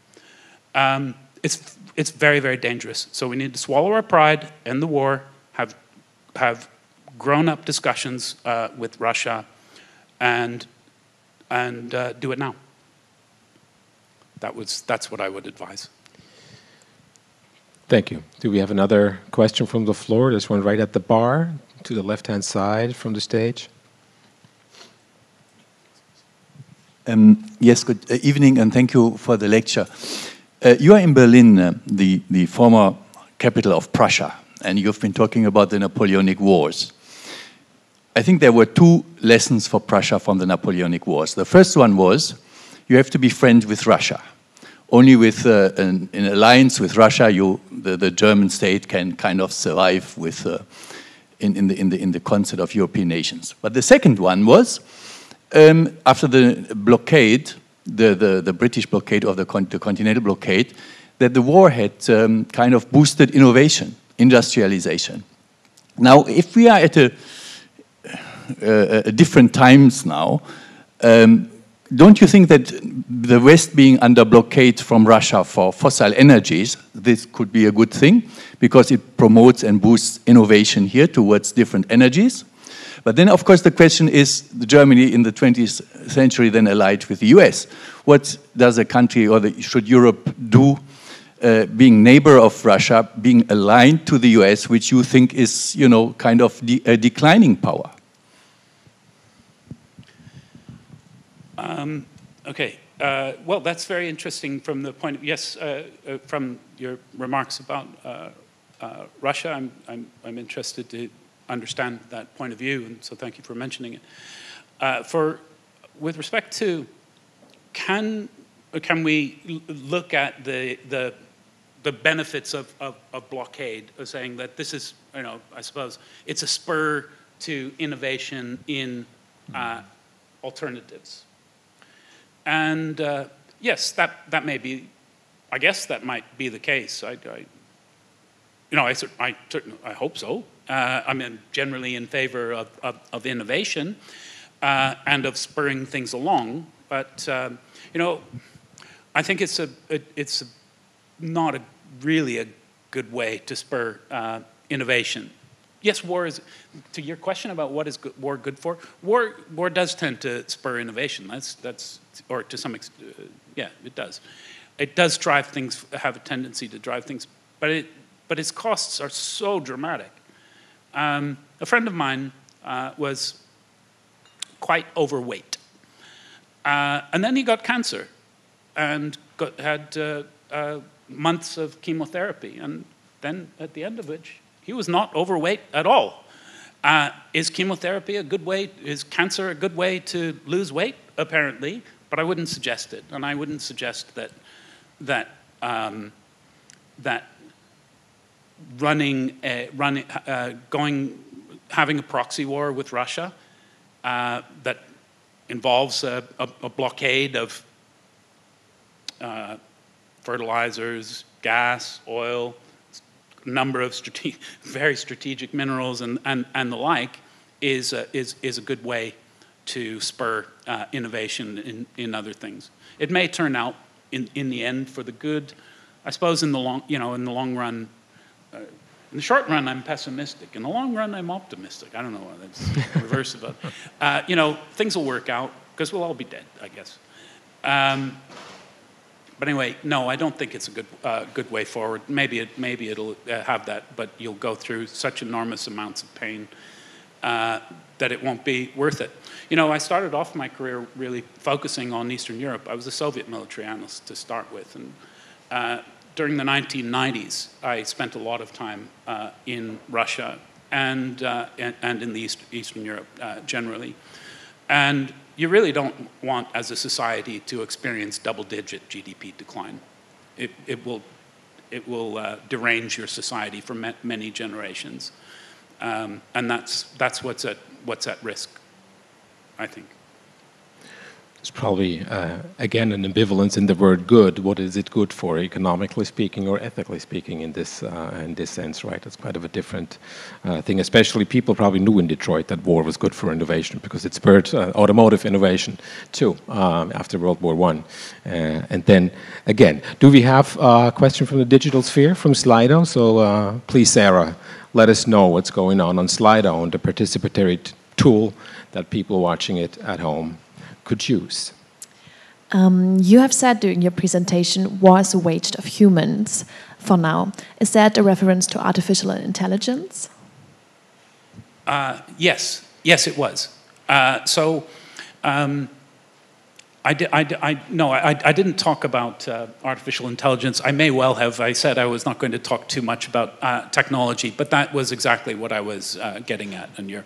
Um, it's, it's very, very dangerous. So we need to swallow our pride, end the war, have, have grown up discussions uh, with Russia, and, and uh, do it now. That was, that's what I would advise. Thank you. Do we have another question from the floor? There's one right at the bar to the left hand side from the stage. Um, yes, good uh, evening, and thank you for the lecture. Uh, you are in Berlin, uh, the, the former capital of Prussia, and you've been talking about the Napoleonic Wars. I think there were two lessons for Prussia from the Napoleonic Wars. The first one was you have to be friends with Russia only with uh, an, an, alliance with Russia, you, the, the, German state can kind of survive with, uh, in, in, the, in, the, in the concert of European nations. But the second one was, um, after the blockade, the, the, the British blockade or the, con the continental blockade, that the war had um, kind of boosted innovation, industrialization. Now, if we are at a, a different times now, um, don't you think that the West being under blockade from Russia for fossil energies, this could be a good thing because it promotes and boosts innovation here towards different energies? But then, of course, the question is Germany in the 20th century then allied with the US. What does a country or the, should Europe do uh, being neighbor of Russia, being aligned to the US, which you think is, you know, kind of de a declining power? Um, okay. Uh, well, that's very interesting from the point of, yes, uh, uh, from your remarks about uh, uh, Russia. I'm, I'm, I'm, interested to understand that point of view, and so thank you for mentioning it. Uh, for, with respect to, can, can we look at the, the, the benefits of, of, of blockade, of saying that this is, you know, I suppose, it's a spur to innovation in alternatives and uh, yes, that, that may be, I guess that might be the case. I, I you know, I, I, I hope so. Uh, I'm generally in favor of, of, of innovation uh, and of spurring things along. But, um, you know, I think it's, a, it's a, not a, really a good way to spur uh, innovation yes, war is, to your question about what is good, war good for, war, war does tend to spur innovation. That's, that's or to some extent, uh, yeah, it does. It does drive things, have a tendency to drive things, but, it, but its costs are so dramatic. Um, a friend of mine uh, was quite overweight. Uh, and then he got cancer and got, had uh, uh months of chemotherapy. And then at the end of which, He was not overweight at all. Uh, is chemotherapy a good way? Is cancer a good way to lose weight? Apparently, but I wouldn't suggest it, and I wouldn't suggest that that um, that running, a, running, uh, going, having a proxy war with Russia uh, that involves a, a, a blockade of uh, fertilizers, gas, oil, number of strate very strategic minerals and, and, and the like is a, is, is a good way to spur uh, innovation in, in other things. It may turn out in, in the end for the good. I suppose in the long, you know, in the long run, uh, in the short run, I'm pessimistic. In the long run, I'm optimistic. I don't know. That's reverse of it. Uh, you know, things will work out because we'll all be dead, I guess. Um, but anyway, no, I don't think it's a good, uh, good way forward. Maybe, it, maybe it'll uh, have that, but you'll go through such enormous amounts of pain uh, that it won't be worth it. You know, I started off my career really focusing on Eastern Europe. I was a Soviet military analyst to start with. And uh, during the 1990s, I spent a lot of time uh, in Russia and, uh, and, and, in the East, Eastern Europe generally. And you really don't want, as a society, to experience double-digit GDP decline. It, it will, it will uh, derange your society for many generations. Um, and that's, that's what's, at, what's at risk, I think. There's probably, uh, again, an ambivalence in the word good. What is it good for, economically speaking or ethically speaking in this, uh, in this sense, right? It's quite of a different uh, thing. Especially people probably knew in Detroit that war was good for innovation because it spurred uh, automotive innovation too um, after World War One. Uh, and then, again, do we have a question from the digital sphere from Slido? So please, Sarah, let us know what's going on on Slido and the participatory tool that people watching it at home could use? Um, you have said during your presentation, war is a waste of humans for now. Is that a reference to artificial intelligence? Uh, yes, yes, it was. Uh, so, um, I, di I, I, no, I, I didn't talk about uh, artificial intelligence. I may well have. I said I was not going to talk too much about uh, technology, but that was exactly what I was uh, getting at. And you're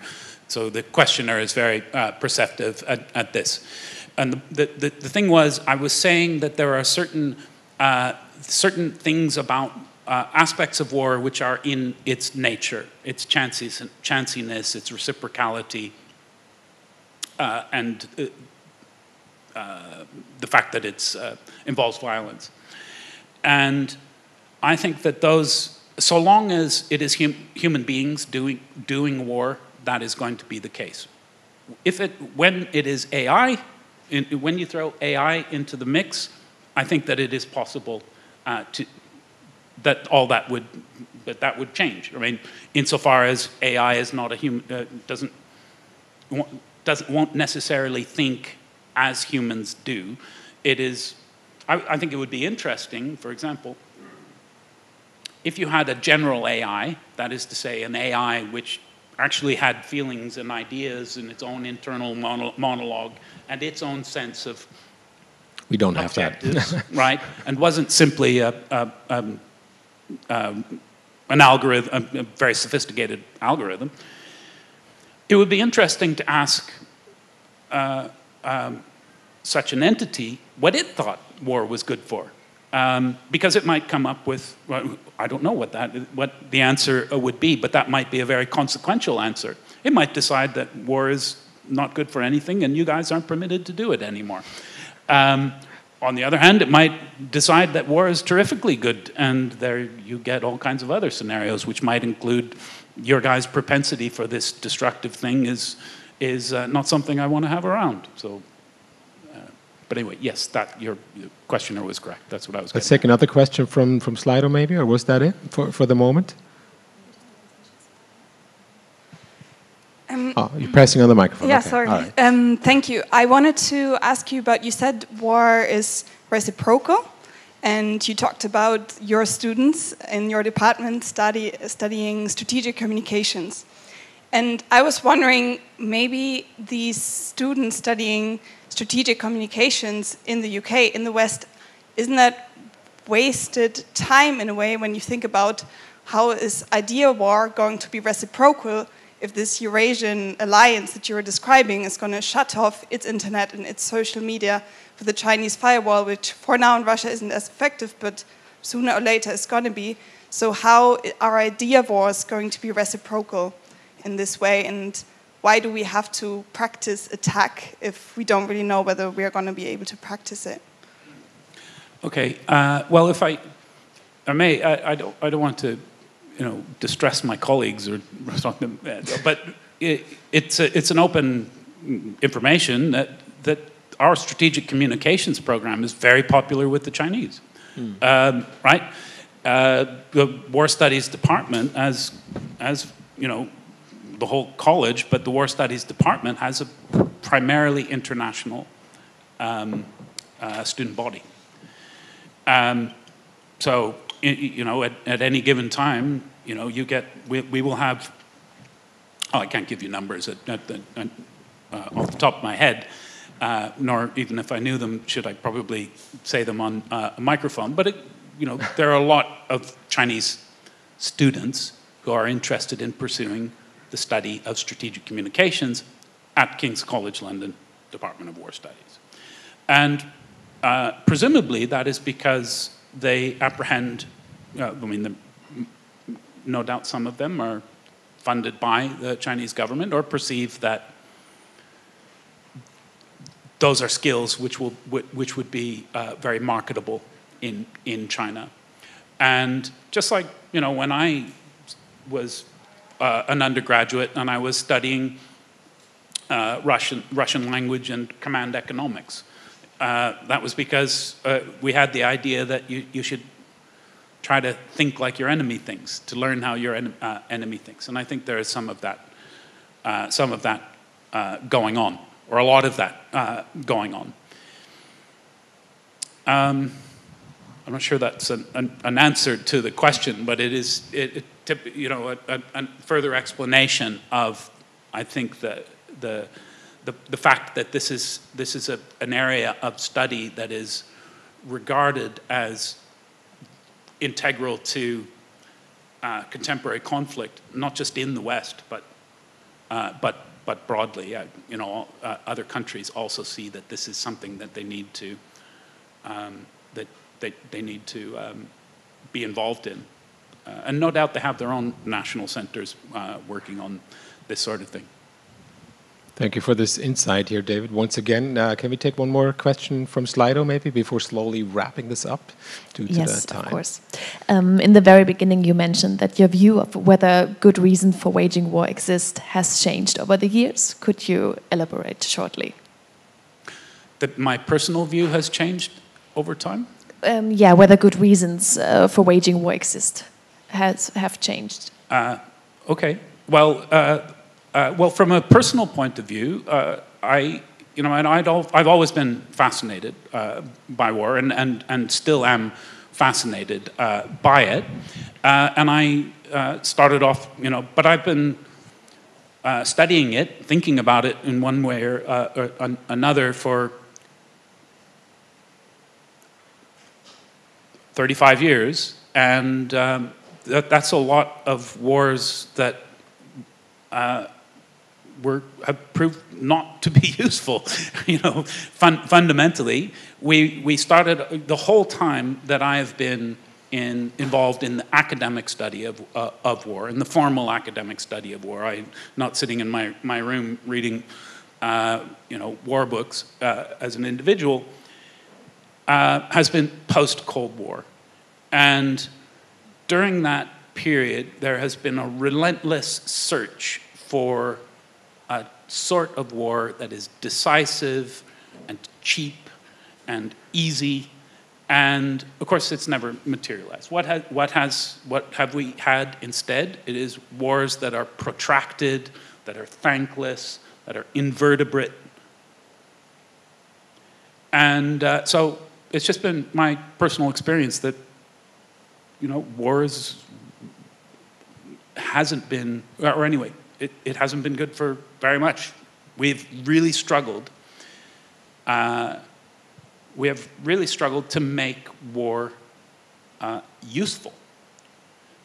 so the questioner is very uh, perceptive at, at, this. And the, the, the, thing was, I was saying that there are certain, uh, certain things about uh, aspects of war which are in its nature, its chances, chanciness, its reciprocality, uh, and uh, uh, the fact that it involves violence. And I think that those, so long as it is hum human beings doing, doing war, that is going to be the case. If it, when it is AI, in, when you throw AI into the mix, I think that it is possible uh, to, that all that would, that that would change. I mean, insofar as AI is not a human, uh, doesn't, doesn't, won't necessarily think as humans do, it is, I, I think it would be interesting, for example, if you had a general AI, that is to say, an AI which actually had feelings and ideas and its own internal monologue and its own sense of we don't have that. right? And wasn't simply a, a, um, um, an algorithm a, very sophisticated algorithm. It would be interesting to ask uh, um, such an entity what it thought war was good for um, because it might come up with, well, I don't know what, that, what the answer would be, but that might be a very consequential answer. It might decide that war is not good for anything and you guys aren't permitted to do it anymore. Um, on the other hand, it might decide that war is terrifically good, and there you get all kinds of other scenarios, which might include your guy's propensity for this destructive thing is, is uh, not something I want to have around. So but anyway, yes, that your questioner was correct. That's what I was. Let's take another question from from Slido, maybe, or was that it for for the moment? Um, oh, you're pressing on the microphone. Yeah, okay. sorry. Right. Um, thank you. I wanted to ask you about. You said war is reciprocal, and you talked about your students in your department study studying strategic communications. And I was wondering, maybe these students studying strategic communications in the UK, in the West, isn't that wasted time in a way when you think about how is idea war going to be reciprocal if this Eurasian alliance that you were describing is going to shut off its internet and its social media for the Chinese firewall, which for now in Russia isn't as effective, but sooner or later is going to be. So, how are idea wars going to be reciprocal in this way? And why do we have to practice attack if we don't really know whether we're going to be able to practice it? Okay. Uh, well, if I, I may, I, I, don't, I don't want to, you know, distress my colleagues or something, but it, it's a, it's an open information that that our strategic communications program is very popular with the Chinese, mm. um, right? Uh, the War Studies Department, as as you know, the whole college, but the War Studies Department has a primarily international um, uh, student body. Um, so, you know, at, at, any given time, you know, you get, we, we will have, oh, I can't give you numbers at, at at, uh, off the top of my head, uh, nor even if I knew them, should I probably say them on uh, a microphone. But, it, you know, there are a lot of Chinese students who are interested in pursuing the study of strategic communications at King's College London Department of War Studies. And uh, presumably that is because they apprehend, uh, I mean, the, no doubt some of them are funded by the Chinese government or perceive that those are skills which, will, which would be uh, very marketable in, in China. And just like, you know, when I was uh, an undergraduate and I was studying uh, Russian, Russian language and command economics. Uh, that was because uh, we had the idea that you, you should try to think like your enemy thinks, to learn how your en- uh, enemy thinks. And I think there is some of that, uh, some of that going on, or a lot of that going on. Um, I'm not sure that's an, an, an, answer to the question, but it is, it, it you know, a, a, a, further explanation of, I think, the, the, the, the fact that this is, this is a, an area of study that is regarded as integral to uh, contemporary conflict, not just in the West, but, uh, but, but broadly. Uh, you know, uh, other countries also see that this is something that they need to, um, that they, they need to um, be involved in. Uh, and no doubt they have their own national centers uh, working on this sort of thing. Thank you for this insight here, David. Once again, uh, can we take one more question from Slido, maybe, before slowly wrapping this up due to yes, the time? of course. Um, in the very beginning, you mentioned that your view of whether good reason for waging war exists has changed over the years. Could you elaborate shortly? That my personal view has changed over time? Um, yeah, whether good reasons uh, for waging war exist has have changed. Uh, okay. Well, uh, uh, well, from a personal point of view, uh, I, you know, and i have always been fascinated uh, by war, and, and, and still am fascinated uh, by it. And I started off, you know, but I've been studying it, thinking about it in one way or, or an, another for 35 years, and um, that, that's a lot of wars that uh, were have proved not to be useful. you know, fun, fundamentally, we we started the whole time that I have been in, involved in the academic study of, uh, of war, in the formal academic study of war. I'm not sitting in my, my room reading, uh, you know, war books uh, as an individual, uh, has been post Cold War. And during that period, there has been a relentless search for a sort of war that is decisive and cheap and easy. And of course, it's never materialized. What, has, what, has, what have we had instead? It is wars that are protracted, that are thankless, that are invertebrate. And uh, so it's just been my personal experience that, you know, wars hasn't been, or anyway, it, it hasn't been good for very much. We've really struggled. Uh, we have really struggled to make war uh, useful.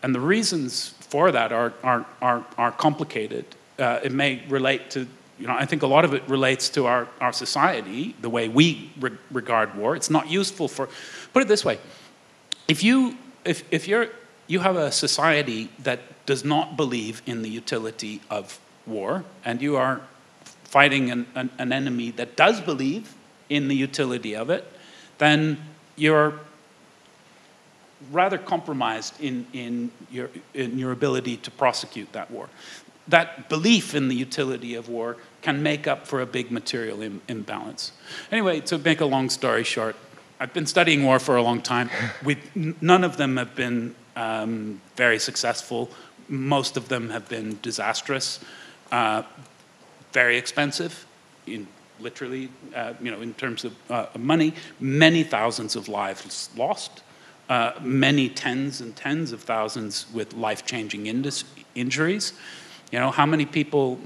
and the reasons for that are, are, are, are complicated. Uh, it may relate to, you know, I think a lot of it relates to our, our society, the way we re regard war. It's not useful for, put it this way, if you, if, if you're, you have a society that does not believe in the utility of war, and you are fighting an, an, an enemy that does believe in the utility of it, then you're rather compromised in, in, your, in your ability to prosecute that war. That belief in the utility of war can make up for a big material Im imbalance. Anyway, to make a long story short, I've been studying war for a long time. None of them have been um, very successful. Most of them have been disastrous, uh, very expensive, in literally, uh, you know, in terms of uh, money. Many thousands of lives lost. Uh, many tens and tens of thousands with life-changing injuries. You know, how many people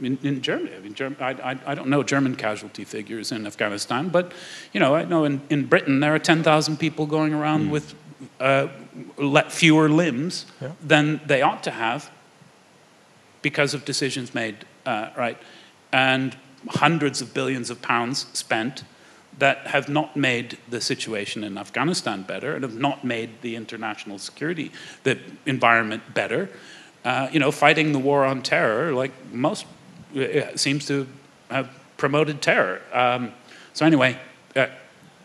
in, in Germany? I, mean, Germ I, I, I, don't know German casualty figures in Afghanistan, but, you know, I know in, in Britain there are 10,000 people going around mm. with uh, fewer limbs yeah. than they ought to have because of decisions made, uh, right? And hundreds of billions of pounds spent that have not made the situation in Afghanistan better and have not made the international security the environment better. Uh, you know, fighting the war on terror, like most, seems to have promoted terror. Um, so anyway, uh,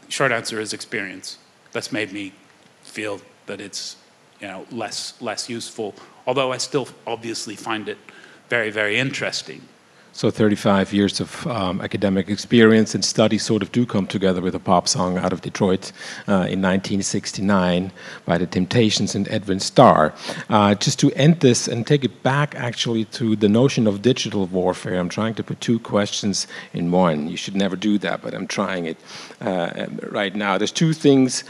short answer is experience. That's made me feel that it's you know less less useful. Although I still obviously find it very very interesting. So 35 years of um, academic experience and study sort of do come together with a pop song out of Detroit uh, in 1969 by the Temptations and Edwin Starr. Uh, just to end this and take it back actually to the notion of digital warfare, I'm trying to put two questions in one. You should never do that, but I'm trying it uh, right now. There's two things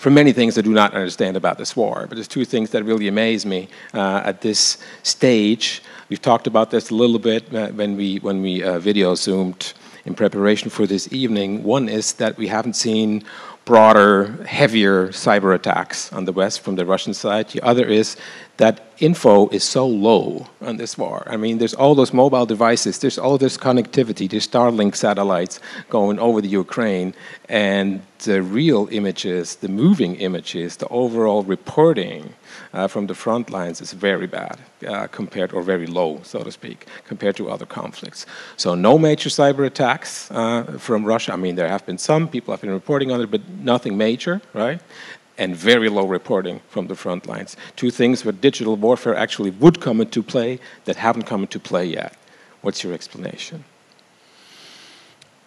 for many things I do not understand about this war, but there's two things that really amaze me uh, at this stage. We've talked about this a little bit uh, when we when we uh, video zoomed in preparation for this evening. One is that we haven't seen broader, heavier cyber attacks on the West from the Russian side. The other is that info is so low on this war. I mean, there's all those mobile devices, there's all this connectivity, there's Starlink satellites going over the Ukraine, and the real images, the moving images, the overall reporting uh, from the front lines is very bad uh, compared, or very low, so to speak, compared to other conflicts. So no major cyber attacks uh, from Russia. I mean, there have been some, people have been reporting on it, but nothing major, right? and very low reporting from the front lines. Two things where digital warfare actually would come into play that haven't come into play yet. What's your explanation?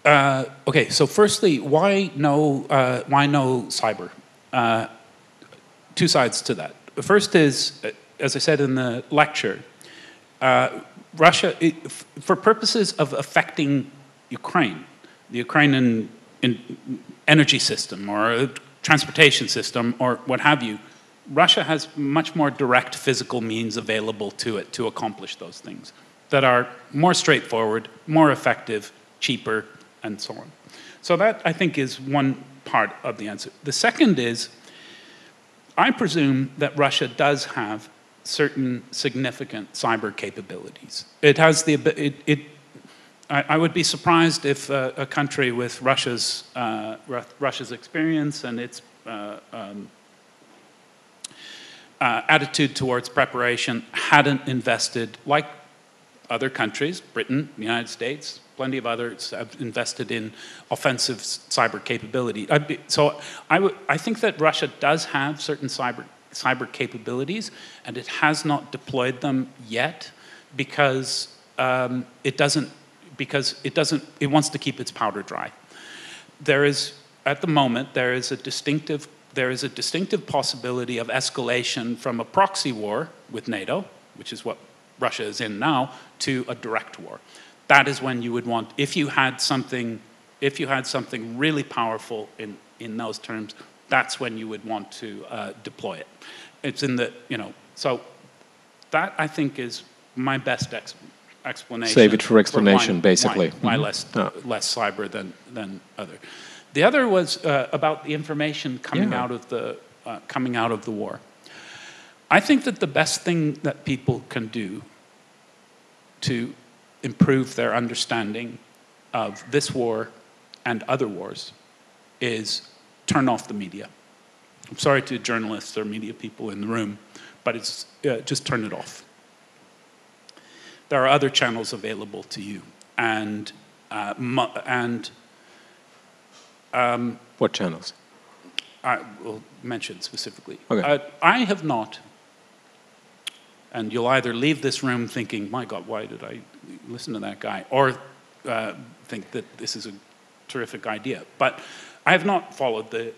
Uh, okay, so firstly, why no, uh, why no cyber? Uh, two sides to that. The first is, uh, as I said in the lecture, uh, Russia, it, for purposes of affecting Ukraine, the Ukrainian energy system or transportation system or what have you, Russia has much more direct physical means available to it to accomplish those things that are more straightforward, more effective, cheaper, and so on. So that, I think, is one part of the answer. The second is, I presume that Russia does have certain significant cyber capabilities. It has the, it, it I, would be surprised if uh, a country with Russia's, uh, Russia's experience and its uh, um, uh, attitude towards preparation hadn't invested, like other countries, Britain, the United States, plenty of others have invested in offensive cyber capability. So I, I think that Russia does have certain cyber, cyber capabilities, and it has not deployed them yet because um, it doesn't because it doesn't, it wants to keep its powder dry. There is, at the moment, there is a distinctive, there is a distinctive possibility of escalation from a proxy war with NATO, which is what Russia is in now, to a direct war. That is when you would want, if you had something, if you had something really powerful in, in those terms, that's when you would want to uh, deploy it. It's in the, you know, so that I think is my best explanation explanation. Save it for explanation, why, basically. Why, why mm -hmm. less, less cyber than, than other. The other was uh, about the information coming, yeah. out, of the, uh, coming out of the war. I think that the best thing that people can do to improve their understanding of this war and other wars is turn off the media. I'm sorry to journalists or media people in the room, but it's uh, just turn it off. There are other channels available to you, and uh, and um, what channels? I will mention specifically. Okay. Uh, I have not, and you'll either leave this room thinking, "My God, why did I listen to that guy?" or uh, think that this is a terrific idea. But I have not followed the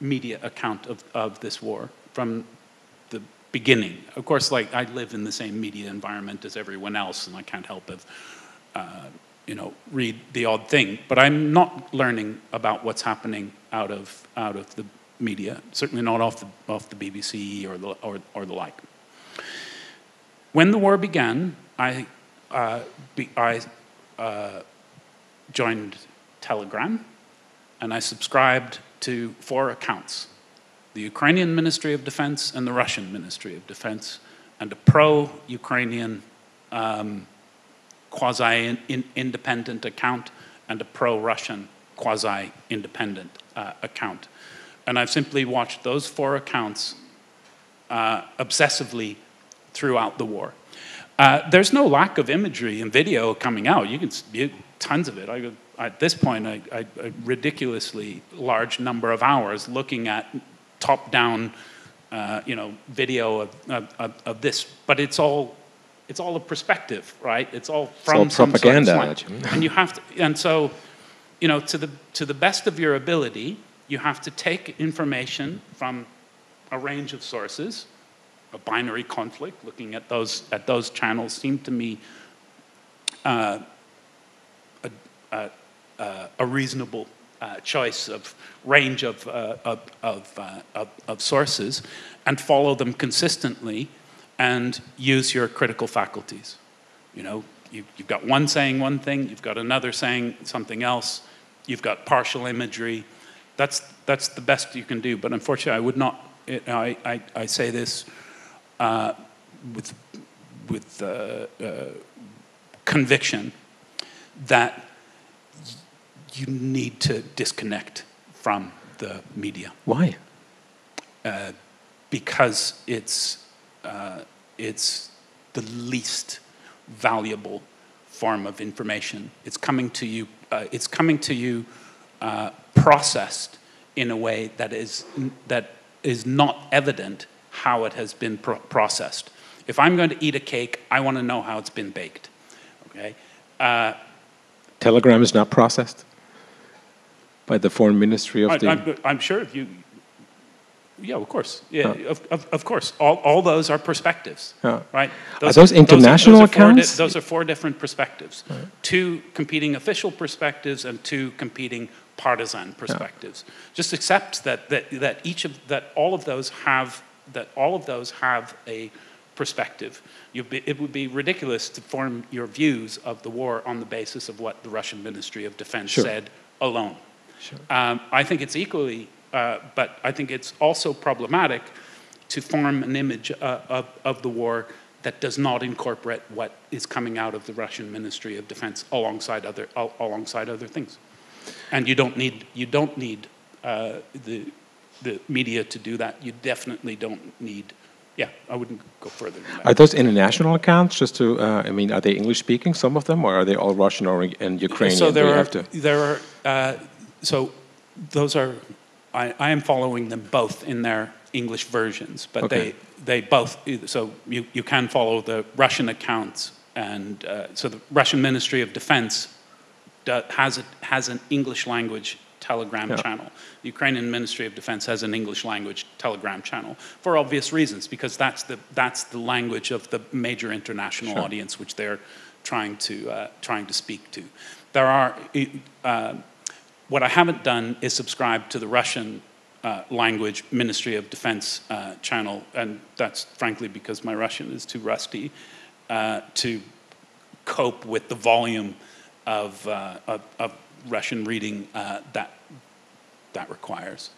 media account of, of this war from the beginning. Of course, like I live in the same media environment as everyone else, and I can't help but, uh, you know, read the odd thing. But I'm not learning about what's happening out of out of the media. Certainly not off the off the BBC or the or, or the like. When the war began, I uh, be, I uh, joined Telegram, and I subscribed to four accounts the Ukrainian Ministry of Defense and the Russian Ministry of Defense, and a pro Ukrainian um, quasi independent account and a pro Russian quasi independent uh, account. And I've simply watched those four accounts uh, obsessively throughout the war. Uh, there's no lack of imagery and video coming out. You can see tons of it. I at this point, a, a, a ridiculously large number of hours looking at top-down, uh, you know, video of, of, of, this. But it's all, it's all a perspective, right? It's all from it's all propaganda, sort of and you have to, and so, you know, to the to the best of your ability, you have to take information from a range of sources. A binary conflict, looking at those at those channels, seemed to me. Uh, a, a, a reasonable uh, choice of range of, uh, of, of, uh, of, of, sources and follow them consistently and use your critical faculties. You know, you, you've got one saying one thing, you've got another saying something else, you've got partial imagery. That's, that's the best you can do. But unfortunately, I would not, it, I, I, I, say this uh, with, with uh, conviction that you need to disconnect from the media. Why? Uh, because it's, uh, it's the least valuable form of information. It's coming to you, uh, it's coming to you uh, processed in a way that is, that is not evident how it has been pro processed. If I'm going to eat a cake, I want to know how it's been baked. Okay? Uh, Telegram is not processed? by the foreign ministry of I, the. I'm, I'm, sure if you. Yeah, of course. Yeah, of, of, of, course. All, all those are perspectives, right? Those are those international those are, those accounts? those are four different perspectives. Two competing official perspectives and two competing partisan perspectives. Just accept that, that, that each of that all of those have that all of those have a perspective. Be, it would be ridiculous to form your views of the war on the basis of what the Russian Ministry of Defense sure. said alone. Sure. Um, I think it's equally, uh, but I think it's also problematic to form an image uh, of, of the war that does not incorporate what is coming out of the Russian Ministry of Defense alongside other, alongside other things. And you don't need, you don't need uh, the, the media to do that. You definitely don't need yeah, I wouldn't go further than that. Are those international accounts? Just to, uh, I mean, are they English speaking, some of them, or are they all Russian or and Ukrainian? So there are, there are uh, so those are, I, I, am following them both in their English versions, but okay. they, they both, so you, you can follow the Russian accounts. And uh, so the Russian Ministry of Defense has, a, has an English language Telegram yeah. channel. The Ukrainian Ministry of Defense has an English language Telegram channel for obvious reasons, because that's the, that's the language of the major international sure. audience which they're trying to, uh, trying to speak to. There are, uh, what I haven't done is subscribe to the Russian uh, language Ministry of Defense uh, channel, and that's frankly because my Russian is too rusty uh, to cope with the volume of, uh, of, of Russian reading uh, that that requires.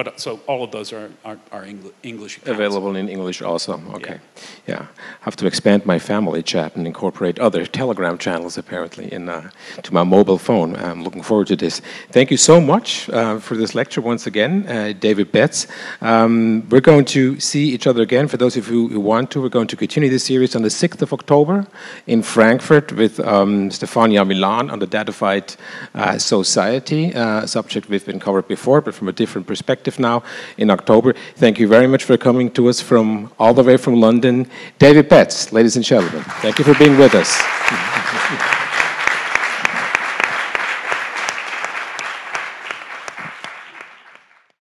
Uh, but so all of those are, are, are English accounts. Available in English also. Okay. Yeah. yeah. Have to expand my family chat and incorporate other Telegram channels apparently in uh, to my mobile phone. I'm looking forward to this. Thank you so much uh, for this lecture once again, uh, David Betz. Um, we're going to see each other again. For those of you who want to, we're going to continue this series on the 6th of October in Frankfurt with um, Stefania Milan on the datafied uh, society, uh, subject we've been covered before, but from a different perspective now in October. Thank you very much for coming to us from all the way from London. David Betz, ladies and gentlemen, thank you for being with us.